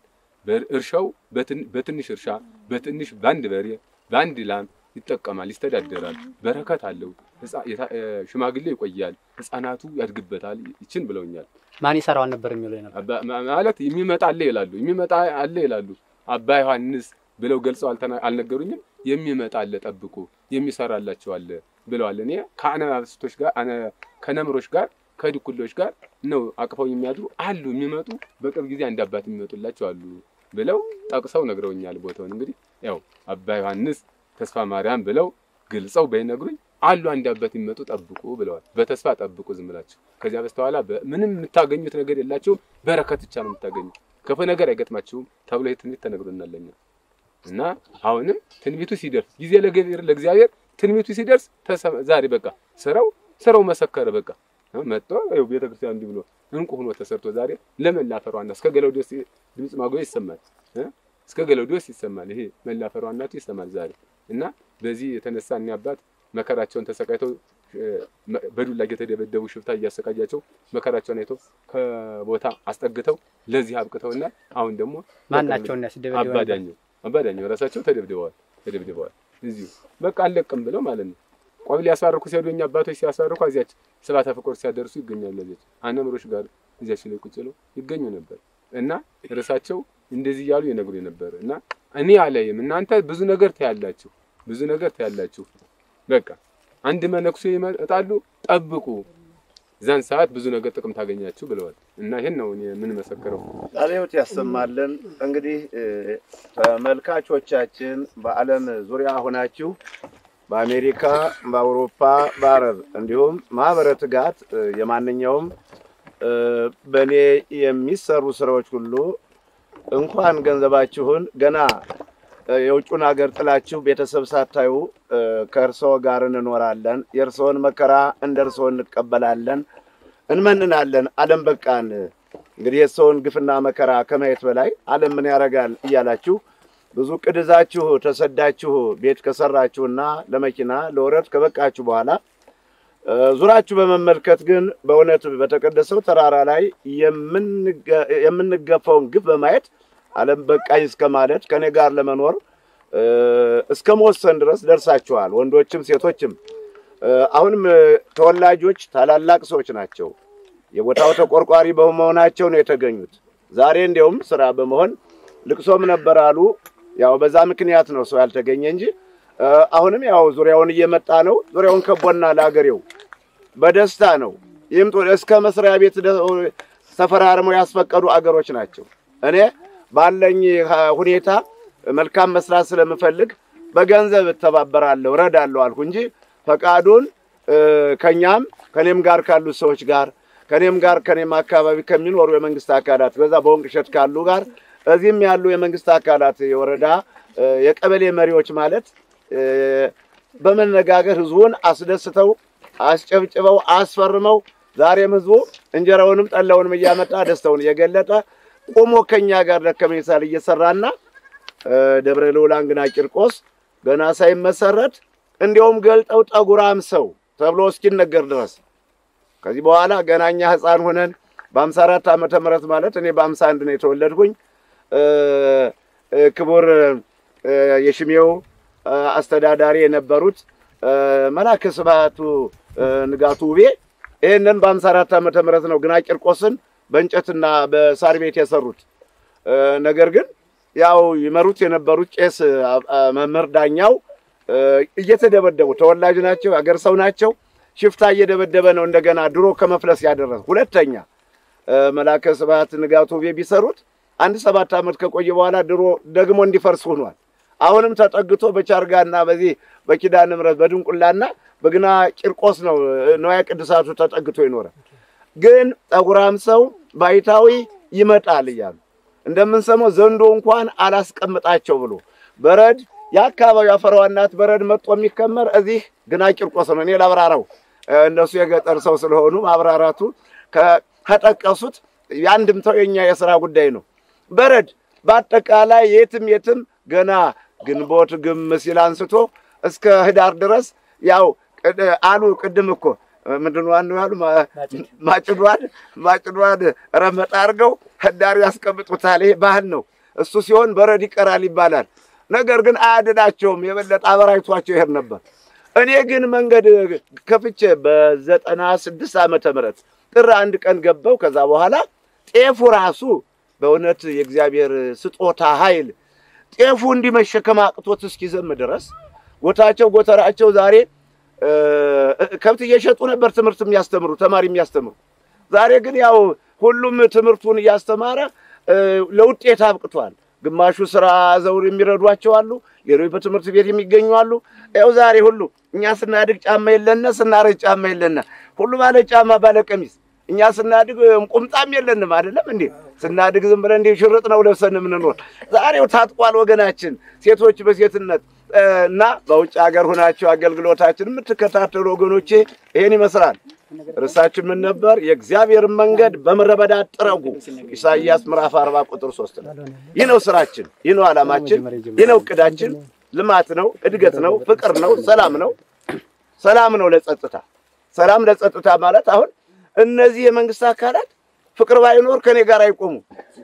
እርሻው በትን- በትንሽ እርሻ በትንሽ በአንድ በሬ በአንድ ላም ይጠቀማል፣ ይስተዳደራል። በረከት አለው። ሽማግሌ ይቆያል፣ ህፃናቱ ያድግበታል። ይችን ብለውኛል። ማን ይሰራዋል ነበር የሚለው ነበር። ማለት የሚመጣ አለ ይላሉ። የሚመጣ አለ ይላሉ። አባ ዮሐንስ ብለው ገልጸው አልነገሩኝም። የሚመጣ አለ ጠብቁ፣ የሚሰራላቸው አለ ብለዋል። እኔ ከአነባብስቶች ጋር ከነምሮች ጋር ከድኩሎች ጋር ነው አቅፈው የሚያድሩ አሉ። የሚመጡ በቅርብ ጊዜ አንድ አባት የሚመጡላቸው አሉ ብለው ጠቅሰው ነግረውኛል። ቦታውን እንግዲህ ያው አባ ዮሐንስ ተስፋ ማርያም ብለው ግልጸው በይነግሩኝ አሉ አንድ አባት የሚመጡ ጠብቁ ብለዋል። በተስፋ ጠብቁ ዝም ብላችሁ። ከዚያ በስተኋላ ምንም የምታገኙት ነገር የላቸውም። በረከት ብቻ ነው የምታገኙት። ክፉ ነገር አይገጥማችሁም ተብሎ ትንቢት ተነግሮናል እና አሁንም ትንቢቱ ሲደርስ ጊዜ ለገቢር ለእግዚአብሔር ትንቢቱ ሲደርስ ዛሬ በቃ ስራው ስራው መሰከረ። በቃ መጥቶ ይኸው ቤተክርስቲያን እንዲህ ብሎ እንቁ ሆኖ ተሰርቶ ዛሬ ለመላፈሯና እስከ ገለውዴዎስ ድምፅ ማጉያ ይሰማል? እስከ ገለውዴዎስ ይሰማል። ይሄ መላፈሯናቱ ይሰማል ዛሬ እና በዚህ የተነሳ እኒ አባት መከራቸውን ተሰቃይተው በዱላ እየተደበደቡ ሽፍታ እያሰቃያቸው መከራቸውን አይተው ከቦታ አስጠግተው ለዚህ አብቅተውና አሁን ደግሞ ማን ናቸው እና ሲደበደቡ ነበር? አባዳኘው አባዳኘው ራሳቸው ተደብድበዋል ተደብድበዋል። እዚሁ በቃ አለቅም ብለው ማለት ነው። ቆብ ሊያስባርኩ ሲሄዱ እኛ አባቶች ሲያስባርኩ እዚያች ስባተ ፍቁር ሲያደርሱ ይገኛሉ። እዚያች አነምሮች ጋር እዚያች ላይ ቁጭ ብለው ይገኙ ነበር እና ርዕሳቸው እንደዚህ እያሉ ይነግሩ ነበር እና እኔ አላይም እናንተ ብዙ ነገር ታያላችሁ፣ ብዙ ነገር ታያላችሁ። በቃ አንድ መነኩሴ ይመጣሉ፣ ጠብቁ፣ እዛን ሰዓት ብዙ ነገር ጥቅም ታገኛችሁ ብለዋል እና ይህን ነው ቃለ ሕይወት ያሰማልን። እንግዲህ ተመልካቾቻችን በዓለም ዙሪያ ሆናችሁ በአሜሪካ፣ በአውሮፓ፣ በአረብ እንዲሁም ማህበረ ትጋት የማንኛውም በእኔ የሚሰሩ ስራዎች ሁሉ እንኳን ገንዘባችሁን ገና የውጩን ሀገር ጥላችሁ ቤተሰብ ሳታዩ ከእርስዎ ጋር እንኖራለን፣ የእርስዎን መከራ እንደ እርስዎ እንቀበላለን፣ እንመንናለን፣ ዓለም በቃን። እንግዲህ የሰውን ግፍና መከራ ከማየት በላይ ዓለም ምን ያደርጋል እያላችሁ ብዙ ቅድዛችሁ ተሰዳችሁ ቤት ከሰራችሁና ለመኪና ለወረት ከበቃችሁ በኋላ ዙራችሁ በመመልከት ግን በእውነት በተቀደሰው ተራራ ላይ የምንገ- የምንገፋውን ግፍ በማየት ዓለም በቃኝ እስከ ማለት ከእኔ ጋር ለመኖር እስከ መወሰን ድረስ ደርሳችኋል። ወንዶችም ሴቶችም አሁንም ተወላጆች ታላላቅ ሰዎች ናቸው። የቦታው ተቆርቋሪ በመሆናቸው ነው የተገኙት። ዛሬ እንዲያውም ስራ በመሆን ልቅሶም ነበር አሉ። ያው በዛ ምክንያት ነው ሰው ያልተገኘ እንጂ አሁንም ያው ዙሪያውን እየመጣ ነው። ዙሪያውን ከቦና ለአገሬው በደስታ ነው። ይህም እስከ መስሪያ ቤት ተፈራርመው ያስፈቀዱ አገሮች ናቸው። እኔ ባለኝ ሁኔታ መልካም መስራት ስለምፈልግ በገንዘብ እተባበራለሁ፣ እረዳለሁ አልኩ እንጂ ፈቃዱን ከኛም ከኔም ጋር ካሉት ሰዎች ጋር ከኔም ጋር ከኔም አካባቢ ከሚኖሩ የመንግስት አካላት በዛ በወንቅ እሸት ካሉ ጋር እዚህም ያሉ የመንግስት አካላት የወረዳ የቀበሌ መሪዎች ማለት በመነጋገር ህዝቡን አስደስተው አስጨብጭበው አስፈርመው ዛሬም ህዝቡ እንጀራውንም ጠላውንም እያመጣ ደስታውን እየገለጠ ቆሞ ከኛ ጋር ደከመኝ ሳል እየሰራና ደብረ ልዑላን ግና ቂርቆስ ገና ሳይመሰረት እንዲያውም ገልጠው ጠጉራም ሰው ተብሎ እስኪነገር ድረስ ከዚህ በኋላ ገና እኛ ህፃን ሆነን በአምሳ አራት ዓመተ ምህረት ማለት እኔ በአምሳ አንድ ነው የተወለድኩኝ። ክቡር የሽሜው አስተዳዳሪ የነበሩት መላከ ስብሐቱ ንጋቱ ውቤ ይህንን በአምሳ አራት ዓመተ ምህረት ነው ግና ቂርቆስን በእንጨትና በሳር ቤት የሰሩት ነገር ግን ያው ይመሩት የነበሩት ቄስ መምህር ዳኛው እየተደበደቡ ተወላጅ ናቸው፣ አገር ሰው ናቸው። ሽፍታ እየደበደበ ነው እንደገና ድሮ ከመፍለስ ያደረሰ። ሁለተኛ መላከ ስብሐት ንጋቱ ቤ ቢሰሩት አንድ ሰባት ዓመት ከቆየ በኋላ ድሮ ደግሞ እንዲፈርስ ሆኗል። አሁንም ተጠግቶ በቻርጋና በዚህ በኪዳነ ምሕረት በድንቁላና በግና ቂርቆስ ነው ንዋየ ቅድሳቱ ተጠግቶ ይኖረ። ግን ጠጉራም ሰው ባይታዊ ይመጣል እያሉ እንደምንሰማው ዘንዶ እንኳን አላስቀምጣቸው ብሎ በረድ የአካባቢው አፈራዋ እናት በረድ መጥቶ የሚከመር እዚህ ግና ቂርቆስ ነው። እኔ ላብራራው እነሱ የገጠር ሰው ስለሆኑ ማብራራቱ ከጠቀሱት የአንድምታው የኛ የስራ ጉዳይ ነው። በረድ በአጠቃላይ የትም የትም ገና ግንቦት ግም ሲል አንስቶ እስከ ህዳር ድረስ ያው አሉ ቅድም እኮ ምንድን ዋናው ያሉ ማጭዷን ማጭዷን ረመጣ አድርገው ህዳር ያስቀምጡታል። ይሄ ባህል ነው። እሱ ሲሆን በረድ ይቀራል ይባላል። ነገር ግን አያድናቸውም። የበለጠ አበራይቷቸው ይሄድ ነበር። እኔ ግን መንገድ ከፍቼ በዘጠና ስድስት ዓመተ ምህረት ጥር አንድ ቀን ገባው። ከዛ በኋላ ጤፉ ራሱ በእውነት የእግዚአብሔር ስጦታ ኃይል ጤፉ እንዲመሸከም አቅቶት እስኪዘም ድረስ ጎታቸው ጎተራቸው ዛሬ ከብት እየሸጡ ነበር ትምህርት የሚያስተምሩ ተማሪ የሚያስተምሩ። ዛሬ ግን ያው ሁሉም ትምህርቱን እያስተማረ ለውጤት አብቅቷል። ግማሹ ስራ ዘውር የሚረዷቸው አሉ፣ ሌሎች በትምህርት ቤት የሚገኙ አሉ። ያው ዛሬ ሁሉ እኛ ስናድግ ጫማ የለነ፣ ስናረጅ ጫማ የለነ፣ ሁሉ ባለ ጫማ ባለ ቀሚስ። እኛ ስናድግ ቁምጣም የለንም አይደለም እንዴ? ስናድግ ዝም ብለን እንዴ ሽርጥ ነው ለብሰን የምንኖር። ዛሬው ታጥቋል ወገናችን፣ ሴቶች በሴትነት እና በውጭ ሀገር ሆናችሁ አገልግሎታችን የምትከታተሉ ወገኖቼ ይሄን ይመስላል። ርዕሳችን ምን ነበር? የእግዚአብሔርን መንገድ በምድረ በዳ ጥረጉ። ኢሳይያስ ምዕራፍ አርባ ቁጥር ሶስት ነው። ይህ ነው ስራችን፣ ይህ ነው ዓላማችን፣ ይህ ነው እቅዳችን። ልማት ነው፣ እድገት ነው፣ ፍቅር ነው፣ ሰላም ነው። ሰላም ነው ለጸጥታ፣ ሰላም ለጸጥታ ማለት አሁን እነዚህ የመንግስት አካላት ፍቅር ባይኖር ከኔ ጋር አይቆሙ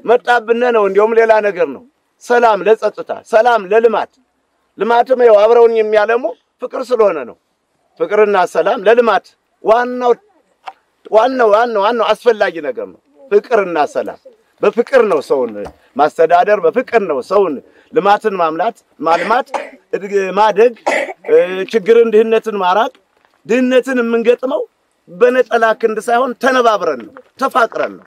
መጣብነ ነው። እንዲያውም ሌላ ነገር ነው። ሰላም ለጸጥታ፣ ሰላም ለልማት ልማትም ያው አብረውን የሚያለሙ ፍቅር ስለሆነ ነው። ፍቅርና ሰላም ለልማት ዋናው ዋናው ዋናው ዋናው አስፈላጊ ነገር ነው። ፍቅርና ሰላም በፍቅር ነው ሰውን ማስተዳደር፣ በፍቅር ነው ሰውን ልማትን ማምላት ማልማት፣ ማደግ፣ ችግርን ድህነትን ማራቅ። ድህነትን የምንገጥመው በነጠላ ክንድ ሳይሆን ተነባብረን ነው፣ ተፋቅረን ነው።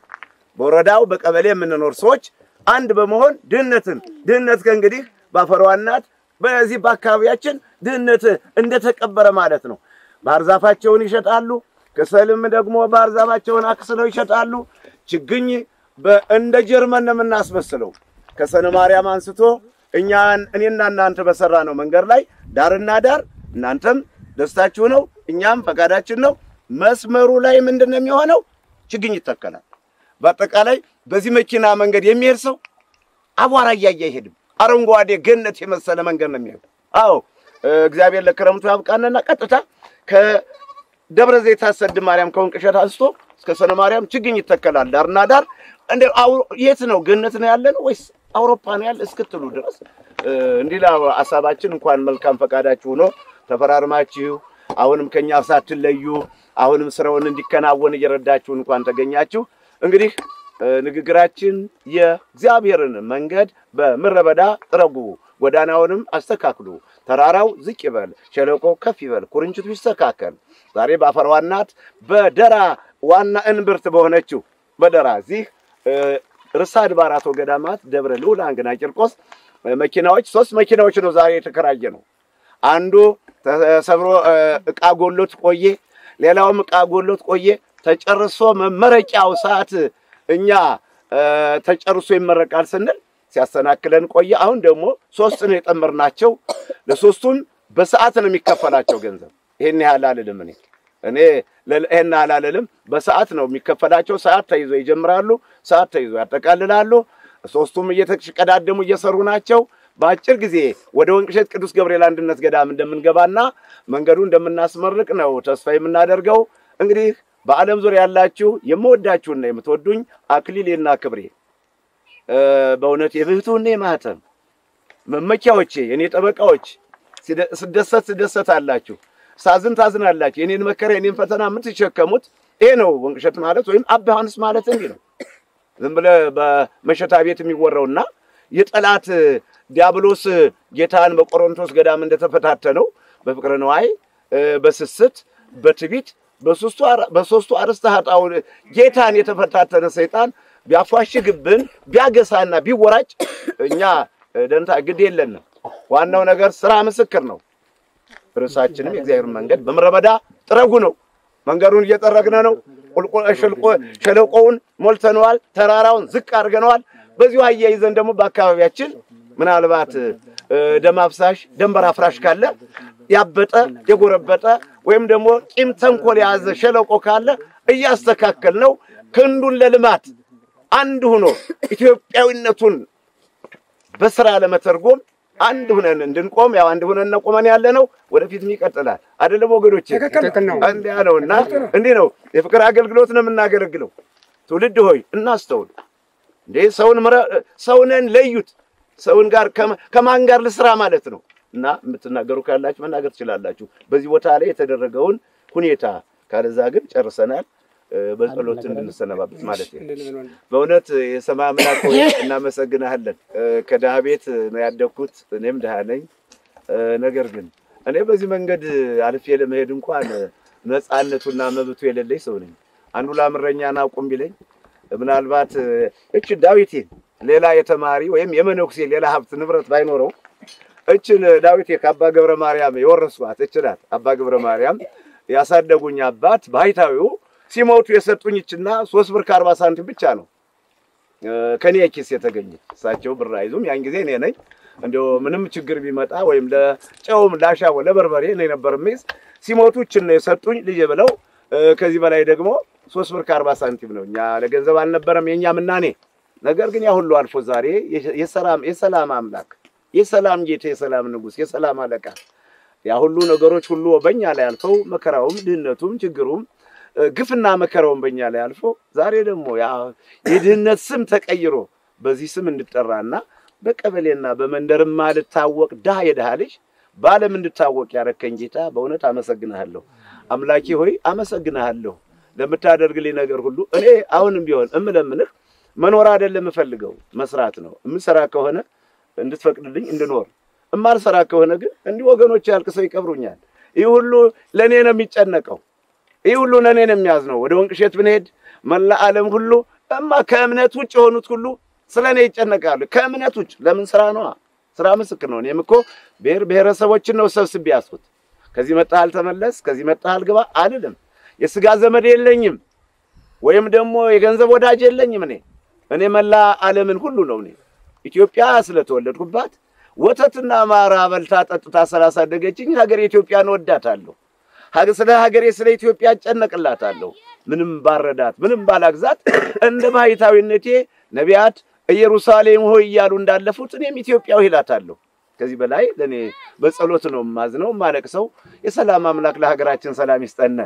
በወረዳው በቀበሌ የምንኖር ሰዎች አንድ በመሆን ድህነትን ድህነት ከእንግዲህ ባፈሯ እናት በዚህ በአካባቢያችን ድህነት እንደተቀበረ ማለት ነው። ባህር ዛፋቸውን ይሸጣሉ። ከሰልም ደግሞ ባህር ዛፋቸውን አክስለው ይሸጣሉ። ችግኝ እንደ ጀርመን ነው የምናስመስለው። ከሰነ ማርያም አንስቶ እኛን እኔና እናንተ በሰራ ነው መንገድ ላይ ዳርና ዳር እናንተም ደስታችሁ ነው፣ እኛም ፈቃዳችን ነው። መስመሩ ላይ ምንድን ነው የሚሆነው? ችግኝ ይተከላል። በአጠቃላይ በዚህ መኪና መንገድ የሚሄድ ሰው አቧራ እያየ አይሄድም። አረንጓዴ ገነት የመሰለ መንገድ ነው የሚሄዱ። አዎ እግዚአብሔር ለክረምቱ ያብቃንና ቀጥታ ከደብረ ዘይት አሰድ ማርያም ከወንቅ እሸት አንስቶ እስከ ሰነ ማርያም ችግኝ ይተከላል። ዳርና ዳር እንደ የት ነው ገነት ነው ያለ ነው ወይስ አውሮፓ ነው ያለ እስክትሉ ድረስ እንዲህ ሀሳባችን እንኳን መልካም ፈቃዳችሁ ሆኖ ተፈራርማችሁ አሁንም ከኛ ሳትለዩ አሁንም ስራውን እንዲከናወን እየረዳችሁ እንኳን ተገኛችሁ። እንግዲህ ንግግራችን የእግዚአብሔርን መንገድ በምድረ በዳ ጥረጉ፣ ጎዳናውንም አስተካክሉ፣ ተራራው ዝቅ ይበል፣ ሸለቆ ከፍ ይበል፣ ኩርንችቱ ይስተካከል። ዛሬ በአፈሯ እናት በደራ ዋና እንብርት በሆነችው በደራ እዚህ ርዕሰ አድባራት ወገዳማት ደብረ ልዑላን ግና ቂርቆስ መኪናዎች ሶስት መኪናዎች ነው ዛሬ የተከራየ ነው። አንዱ ተሰብሮ እቃ ጎሎት ቆየ። ሌላውም እቃ ጎሎት ቆየ። ተጨርሶ መመረቂያው ሰዓት እኛ ተጨርሶ ይመረቃል ስንል ሲያሰናክለን ቆየ። አሁን ደግሞ ሶስት ነው የጠመርናቸው። ለሶስቱም በሰዓት ነው የሚከፈላቸው ገንዘብ። ይሄን ያህል አልልም እኔ እኔ ይሄን አልልም። በሰዓት ነው የሚከፈላቸው። ሰዓት ተይዞ ይጀምራሉ፣ ሰዓት ተይዞ ያጠቃልላሉ። ሶስቱም እየተሽቀዳደሙ እየሰሩ ናቸው። በአጭር ጊዜ ወደ ወንቅሸት ቅዱስ ገብርኤል አንድነት ገዳም እንደምንገባና መንገዱ እንደምናስመርቅ ነው ተስፋ የምናደርገው። እንግዲህ በዓለም ዙሪያ ያላችሁ የምወዳችሁና የምትወዱኝ አክሊሌና ክብሬ በእውነት የብህቱና የማህተም መመኪያዎቼ የእኔ ጠበቃዎች ሲደ- ስደሰት ትደሰታላችሁ፣ ሳዝን ታዝናላችሁ። የኔን መከራ የኔን ፈተና የምትሸከሙት ይሄ ነው ወንቅሸት ማለት ወይም አባ ዮሐንስ ማለት እንዲህ ነው። ዝም ብለህ በመሸታ ቤት የሚወራውና የጠላት ዲያብሎስ ጌታን በቆሮንቶስ ገዳም እንደተፈታተነው በፍቅረ ነዋይ በስስት በትቢት በሶስቱ አር- በሶስቱ አርእስተ ኃጣውእ ጌታን የተፈታተነ ሰይጣን ቢያፏሽግብን ቢያገሳና ቢወራጭ እኛ ደንታ ግድ የለንም። ዋናው ነገር ስራ ምስክር ነው። ርዕሳችንም የእግዚአብሔር መንገድ በምድረ ጥረጉ ነው። መንገዱን እየጠረግነ ነው። ሸለቆውን ሞልተነዋል። ተራራውን ዝቅ አድርገነዋል። በዚሁ አያይዘን ደግሞ በአካባቢያችን ምናልባት ደም አፍሳሽ ደንበር አፍራሽ ካለ ያበጠ የጎረበጠ ወይም ደግሞ ቂም ተንኮል የያዘ ሸለቆ ካለ እያስተካከል ነው። ክንዱን ለልማት አንድ ሆኖ ኢትዮጵያዊነቱን በስራ ለመተርጎም አንድ ሁነን እንድንቆም ያው አንድ ሁነን ነው ቆመን ያለ ነው። ወደፊትም ይቀጥላል። አይደለም ወገኖቼ? እንዲያ ነው እና እንዲህ ነው የፍቅር አገልግሎት ነው የምናገለግለው። ትውልድ ሆይ እናስተውል። እንዴ ሰውን ሰውነን ለዩት። ሰውን ጋር ከማ- ከማን ጋር ልስራ ማለት ነው። እና የምትናገሩ ካላችሁ መናገር ትችላላችሁ በዚህ ቦታ ላይ የተደረገውን ሁኔታ። ካለዛ ግን ጨርሰናል። በጸሎት እንድንሰነባበት ማለት ነው። በእውነት የሰማይ አምላክ <laughs> እናመሰግናለን። ከድሃ ቤት ነው ያደግኩት፣ እኔም ድሃ ነኝ። ነገር ግን እኔ በዚህ መንገድ አልፌ ለመሄድ እንኳን ነፃነቱና መብቱ የሌለኝ ሰው ነኝ። አንዱ ላምረኛና ቁም ቢለኝ ምናልባት እ፣ እች ዳዊቴን ሌላ የተማሪ ወይም የመነኩሴ ሌላ ሀብት ንብረት ባይኖረው እችን ዳዊቴ ከአባ ገብረ ማርያም የወረስኳት እችላት አባ ገብረ ማርያም ያሳደጉኝ አባት ባህታዊው ሲሞቱ የሰጡኝ እችና ሶስት ብር ከአርባ ሳንቲም ብቻ ነው ከኔ ኪስ የተገኘች። እሳቸው ብር አይዙም። ያን ጊዜ እኔ ነኝ እንዲያው ምንም ችግር ቢመጣ ወይም ለጨውም ላሻው ለበርበሬ እኔ ነበር የምይዝ። ሲሞቱ እችን ነው የሰጡኝ ልጄ ብለው ከዚህ በላይ ደግሞ ሶስት ብር ከአርባ ሳንቲም ነው። እኛ ለገንዘብ አልነበረም የእኛ ምናኔ። ነገር ግን ያ ሁሉ አልፎ ዛሬ የሰላም አምላክ የሰላም ጌታ የሰላም ንጉሥ የሰላም አለቃ ያ ሁሉ ነገሮች ሁሉ በእኛ ላይ አልፈው መከራውም ድህነቱም ችግሩም ግፍና መከራውም በእኛ ላይ አልፎ ዛሬ ደግሞ የድህነት ስም ተቀይሮ በዚህ ስም እንድጠራና በቀበሌና በመንደርማ ልታወቅ ድሃ የድሃ ልጅ በዓለም እንድታወቅ ያረከኝ ጌታ በእውነት አመሰግንሃለሁ። አምላኬ ሆይ አመሰግንሃለሁ ለምታደርግልኝ ነገር ሁሉ። እኔ አሁንም ቢሆን እምለምንህ መኖር አይደለም የምፈልገው መስራት ነው። የምሰራ ከሆነ እንድትፈቅድልኝ እንድኖር፣ እማልሰራ ከሆነ ግን እንዲህ ወገኖች ያልቅሰው ይቀብሩኛል። ይህ ሁሉ ለእኔ ነው የሚጨነቀው። ይህ ሁሉ ለእኔ ነው የሚያዝነው። ወደ ወንቅሸት ብንሄድ መላ ዓለም ሁሉ እማ ከእምነት ውጭ የሆኑት ሁሉ ስለ እኔ ይጨነቃሉ። ከእምነት ውጭ ለምን ስራ ነዋ። ስራ ምስክር ነው። እኔም እኮ ብሔር ብሔረሰቦችን ነው ሰብስቤ ያስኩት። ከዚህ መጣሃል ተመለስ፣ ከዚህ መጣሃል ግባ አልልም። የስጋ ዘመድ የለኝም፣ ወይም ደግሞ የገንዘብ ወዳጅ የለኝም። እኔ እኔ መላ ዓለምን ሁሉ ነው እኔ ኢትዮጵያ ስለተወለድኩባት ወተትና ማር በልታ ጠጥታ ስላሳደገችኝ ሀገር ኢትዮጵያን እወዳታለሁ። ሀገ- ስለ ሀገሬ ስለ ኢትዮጵያ እጨነቅላታለሁ። ምንም ባረዳት ምንም ባላግዛት እንደ ባህታዊነቴ ነቢያት ኢየሩሳሌም ሆይ እያሉ እንዳለፉት እኔም ኢትዮጵያዊ እላታለሁ። ከዚህ በላይ ለእኔ በጸሎት ነው የማዝነው የማለቅሰው። የሰላም አምላክ ለሀገራችን ሰላም ይስጠነ፣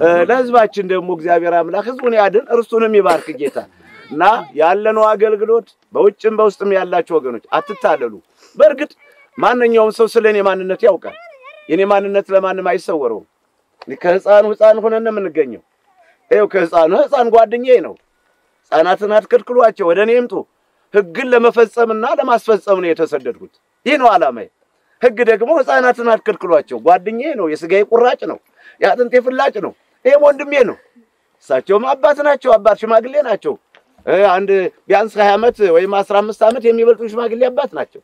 እ፣ ለሕዝባችን ደግሞ እግዚአብሔር አምላክ ሕዝቡን ያድን፣ እርሱንም ይባርክ ጌታ እና ያለነው አገልግሎት በውጭም በውስጥም ያላችሁ ወገኖች አትታለሉ። በእርግጥ ማንኛውም ሰው ስለ እኔ ማንነት ያውቃል። የኔ ማንነት ለማንም አይሰወረውም። ከህፃኑ ህፃን ሆነን ነው የምንገኘው። ይኸው ከህፃኑ ህፃን ጓደኛዬ ነው። ህፃናትን አትከልክሏቸው፣ ወደ እኔ ይምጡ። ህግን ለመፈጸምና ለማስፈጸም ነው የተሰደድኩት። ይህ ነው ዓላማዬ። ህግ ደግሞ ህፃናትን አትከልክሏቸው፣ ጓደኛዬ ነው። የስጋዬ ቁራጭ ነው። የአጥንቴ ፍላጭ ነው። ይሄም ወንድሜ ነው። እሳቸውም አባት ናቸው። አባት ሽማግሌ ናቸው። አንድ ቢያንስ ሀያ ዓመት ወይም አስራ አምስት ዓመት የሚበልጡ ሽማግሌ አባት ናቸው።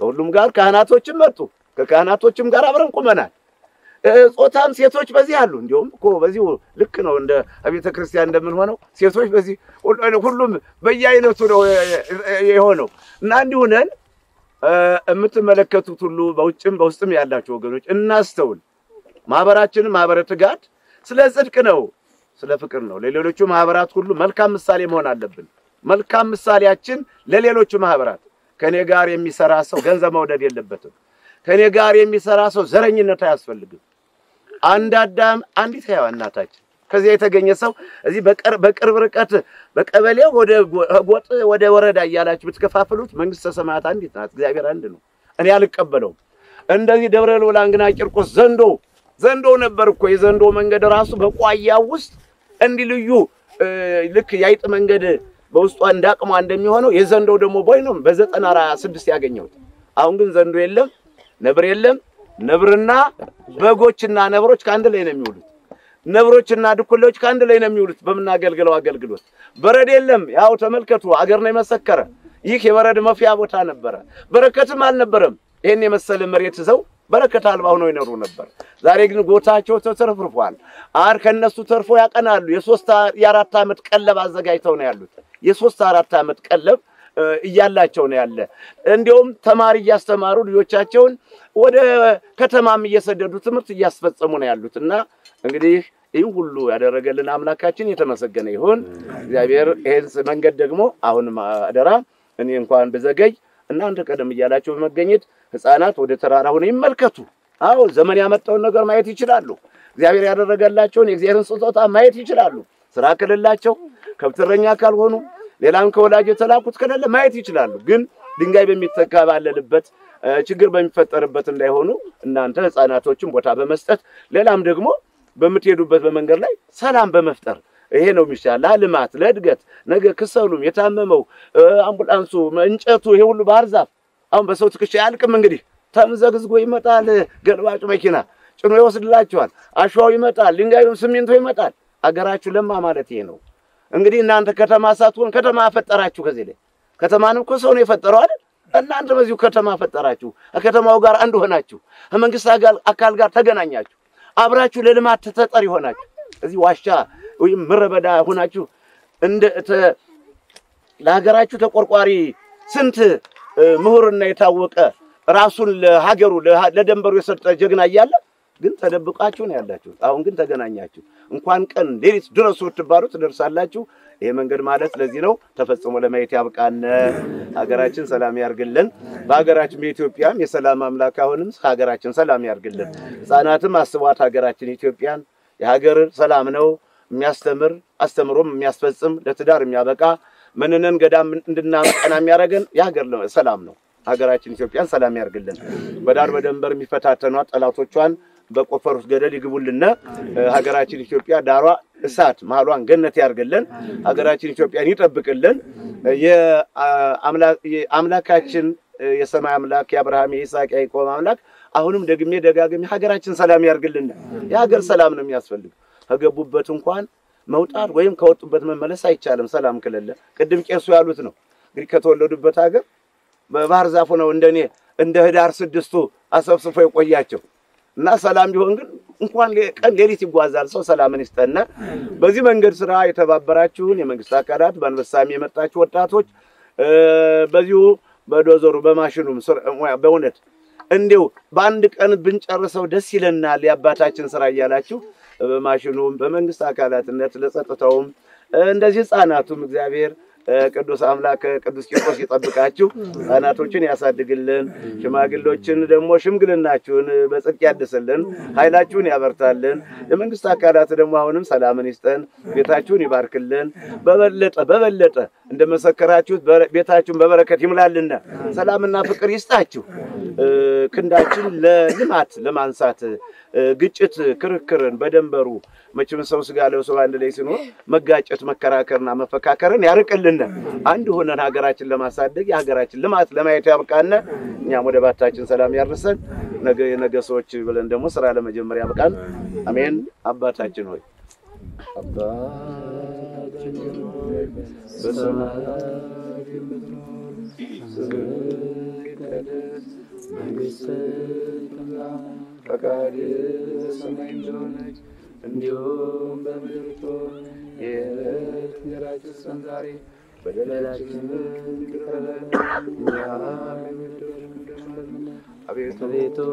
ከሁሉም ጋር ካህናቶችም መጡ። ከካህናቶችም ጋር አብረን ቁመናል። ጾታም ሴቶች በዚህ አሉ። እንዲሁም እኮ በዚሁ ልክ ነው እንደ ቤተ ክርስቲያን እንደምንሆነው ሴቶች በዚህ ሁሉ- ሁሉም በየአይነቱ ነው የሆነው እና እንዲሁ ነን። የምትመለከቱት ሁሉ በውጭም በውስጥም ያላችሁ ወገኖች እናስተውል። ማህበራችንን ማህበረ ትጋት ስለ ጽድቅ ነው፣ ስለ ፍቅር ነው። ለሌሎቹ ማህበራት ሁሉ መልካም ምሳሌ መሆን አለብን። መልካም ምሳሌያችን ለሌሎቹ ማህበራት ከኔ ጋር የሚሰራ ሰው ገንዘብ መውደድ የለበትም። ከኔ ጋር የሚሰራ ሰው ዘረኝነት አያስፈልግም። አንድ አዳም አንዲት ሔዋን እናታችን ከዚያ የተገኘ ሰው እዚህ በቅር- በቅርብ ርቀት በቀበሌ ወደ ጎጥ ወደ ወረዳ እያላችሁ ብትከፋፍሉት መንግስተ ሰማያት አንዲት ናት። እግዚአብሔር አንድ ነው። እኔ አልቀበለውም። እንደዚህ ደብረ ልውላንግና ቂርቆስ ዘንዶ ዘንዶ ነበር እኮ የዘንዶ መንገድ ራሱ በቋያው ውስጥ እንዲህ ልዩ ልክ የአይጥ መንገድ በውስጧ እንዳቅሟ እንደሚሆነው የዘንዶው ደግሞ ቦይ ነው በዘጠና ስድስት ያገኘሁት። አሁን ግን ዘንዶ የለም፣ ነብር የለም። ነብርና በጎችና ነብሮች ከአንድ ላይ ነው የሚውሉት። ነብሮችና ድኩሌዎች ከአንድ ላይ ነው የሚውሉት በምናገልግለው አገልግሎት። በረድ የለም። ያው ተመልከቱ፣ አገር ነው የመሰከረ። ይህ የበረድ መፍያ ቦታ ነበረ። በረከትም አልነበረም። ይህን የመሰለ መሬት ይዘው በረከት አልባ ሆነው ይኖሩ ነበር። ዛሬ ግን ጎታቸው ተተርፍርፏል። አር ከነሱ ተርፎ ያቀናሉ። የሶስት የአራት ዓመት ቀለብ አዘጋጅተው ነው ያሉት። የሶስት አራት ዓመት ቀለብ እያላቸው ነው ያለ። እንዲሁም ተማሪ እያስተማሩ ልጆቻቸውን ወደ ከተማም እየሰደዱ ትምህርት እያስፈጸሙ ነው ያሉት እና እንግዲህ ይህን ሁሉ ያደረገልን አምላካችን የተመሰገነ ይሁን። እግዚአብሔር ይህን መንገድ ደግሞ አሁንም አደራ እኔ እንኳን ብዘገይ እናንተ ቀደም እያላችሁ በመገኘት ሕፃናት ወደ ተራራ ሆነው ይመልከቱ። አዎ ዘመን ያመጣውን ነገር ማየት ይችላሉ። እግዚአብሔር ያደረገላቸውን የእግዚአብሔርን ስጦታ ማየት ይችላሉ። ስራ ከሌላቸው ከብት እረኛ ካልሆኑ ሌላም ከወላጅ የተላኩት ከሌለ ማየት ይችላሉ። ግን ድንጋይ በሚተካ ባለልበት እ፣ ችግር በሚፈጠርበት እንዳይሆኑ እናንተ ሕፃናቶችን ቦታ በመስጠት ሌላም ደግሞ በምትሄዱበት በመንገድ ላይ ሰላም በመፍጠር ይሄ ነው የሚሻል ለልማት ለእድገት። ነገ ክሰሉም የታመመው አምቡላንሱ እንጨቱ ይሄ ሁሉ ባህር ዛፍ አሁን በሰው ትከሻ አያልቅም። እንግዲህ ተምዘግዝጎ ይመጣል። ገልባጩ መኪና ጭኖ ይወስድላችኋል። አሸዋው ይመጣል፣ ድንጋዩ ሲሚንቶ ይመጣል። አገራችሁ ለማ ማለት ይሄ ነው። እንግዲህ እናንተ ከተማ ሳትሆን ከተማ ፈጠራችሁ። ከዚህ ላይ ከተማንም እኮ ሰው ነው የፈጠረው አይደል? እናንተ በዚሁ ከተማ ፈጠራችሁ። ከከተማው ጋር አንድ ሆናችሁ፣ ከመንግስት አካል ጋር ተገናኛችሁ፣ አብራችሁ ለልማት ተጠሪ ሆናችሁ እዚህ ዋሻ ወይም ምድረ በዳ ሆናችሁ እንደ ለሀገራችሁ ተቆርቋሪ ስንት ምሁርና የታወቀ ራሱን ለሀገሩ ለሀ- ለደንበሩ የሰጠ ጀግና እያለ ግን ተደብቃችሁ ነው ያላችሁት። አሁን ግን ተገናኛችሁ። እንኳን ቀን ሌሊት ድረሱ ብትባሉ ትደርሳላችሁ። ይሄ መንገድ ማለት ለዚህ ነው። ተፈጽሞ ለማየት ያብቃን። ሀገራችን ሰላም ያርግልን። በሀገራችን በኢትዮጵያም የሰላም አምላክ አሁንም ሀገራችን ሰላም ያርግልን። ሕፃናትም አስቧት ሀገራችን ኢትዮጵያን። የሀገር ሰላም ነው የሚያስተምር አስተምሮም የሚያስፈጽም ለትዳር የሚያበቃ ምንንን ገዳም እንድናቀና የሚያደርገን የሀገር ሰላም ነው። ሀገራችን ኢትዮጵያን ሰላም ያርግልን። በዳር በደንበር የሚፈታተኗት ጠላቶቿን በቆፈሩት ገደል ይግቡልን። እ፣ ሀገራችን ኢትዮጵያ ዳሯ እሳት መሀሏን ገነት ያርግልን። ሀገራችን ኢትዮጵያን ይጠብቅልን። እ፣ የሰማይ አምላክ የአብርሃም የይስሐቅ የያዕቆብ አምላክ አሁንም ደግሜ ደጋግሜ ሀገራችን ሰላም ያርግልን። የሀገር ሰላም ነው የሚያስፈልግ ከገቡበት እንኳን መውጣት ወይም ከወጡበት መመለስ አይቻልም። ሰላም ከሌለ ቅድም ቄሱ ያሉት ነው እንግዲህ ከተወለዱበት ሀገር በባህር ዛፉ ነው እንደኔ እንደ ህዳር ስድስቱ አሰብስፎ የቆያቸው እና ሰላም ቢሆን ግን እንኳን ቀን ሌሊት ይጓዛል ሰው ሰላምን ይስጠና። በዚህ መንገድ ስራ የተባበራችሁን የመንግስት አካላት በአንበሳሚ የመጣችሁ ወጣቶች በዚሁ በዶዘሩ በማሽኑም በእውነት እንዲሁ በአንድ ቀን ብንጨርሰው ደስ ይለናል የአባታችን ስራ እያላችሁ በማሽኑም በመንግስት አካላትነት ለጸጥታውም እንደዚህ ህጻናቱም እግዚአብሔር ቅዱስ አምላክ ቅዱስ ቂርቆስ ይጠብቃችሁ፣ ህጻናቶችን ያሳድግልን፣ ሽማግሌዎችን ደግሞ ሽምግልናችሁን በጽድቅ ያድስልን፣ ኃይላችሁን ያበርታልን። የመንግስት አካላት ደግሞ አሁንም ሰላምን ይስጠን፣ ቤታችሁን ይባርክልን። በበለጠ በበለጠ እንደመሰከራችሁት ቤታችሁን በበረከት ይምላልና ሰላምና ፍቅር ይስጣችሁ። ክንዳችን ለልማት ለማንሳት ግጭት፣ ክርክርን በደንበሩ መቼም ሰው ስጋ ለብሶ አንድ ላይ ሲኖር መጋጨት፣ መከራከርና መፈካከርን ያርቅልን። አንድ ሆነን ሀገራችን ለማሳደግ የሀገራችን ልማት ለማየት ያብቃን። እኛም ወደ ባታችን ሰላም ያርሰን። ነገ የነገ ሰዎች ብለን ደግሞ ስራ ለመጀመር ያብቃን። አሜን። አባታችን ሆይ በሰማያት የምትኖር ስምህ ይቀደስ መንግሥትህ ትምጣ፣ ፈቃድህ እንዲሁም በምድር ትሁን። የዕለት እንጀራችንን ስጠን ዛሬ፣ በደላችንን ይቅር በለን እኛም እንደምንል። አቤቱ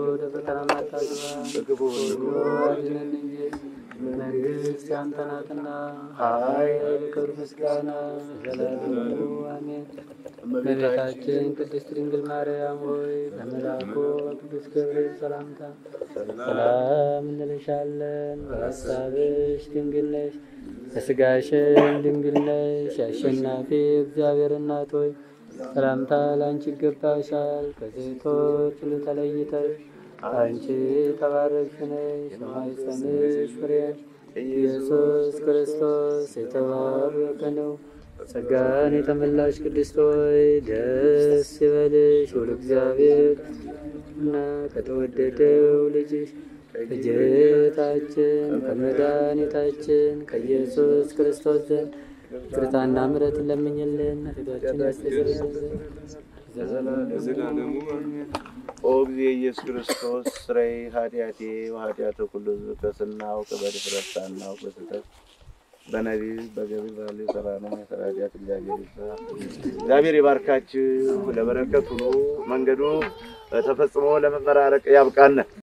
ወደ ፈተና አታግባን፣ ከክፉ ሁሉ አድነን እንጂ መንግሥት ያንተ ናትና፣ ኃይል፣ ክብር፣ ምስጋና ለዘላለሙ አሜን። እመቤታችን ቅድስት ድንግል ማርያም ሆይ በመልአኩ በቅዱስ ገብርኤል ሰላምታ ሰላም እንልሻለን። በሐሳብሽ ድንግል ነሽ፣ በሥጋሽም ድንግል ነሽ። የአሸናፊ እግዚአብሔር እናት ሆይ ሰላምታ ለአንቺ ይገባሻል። ከሴቶች ሁሉ ተለይተሽ አንቺ የተባረክሽ ነሽ። የማኅፀንሽ ፍሬ ኢየሱስ ክርስቶስ የተባረከ ነው። ጸጋን የተመላሽ ቅድስት ሆይ ደስ ይበልሽ፣ ወደ እግዚአብሔር እና ከተወደደው ልጅሽ ከጌታችን ከመድኃኒታችን ከኢየሱስ ክርስቶስ ዘንድ ይቅርታና ምሕረትን ለምኝልን ኃጢአታችንን ያስተሰርይልን ለዘላለሙ አሜን። ኦ ጊዜ ኢየሱስ ክርስቶስ ስረይ ኃጢአቴ ወኃጢአተ ኩሉ ሕዝብ ከስናውቅ በድፍረት ሳናውቅ በስህተት በነቢብ በገቢር ባሉ የሰራነው የሰራ ኃጢአት እግዚአብሔር ይፍታ። እግዚአብሔር ይባርካችሁ። ለበረከት ሁሉ መንገዱ ተፈጽሞ ለመመራረቅ ያብቃን።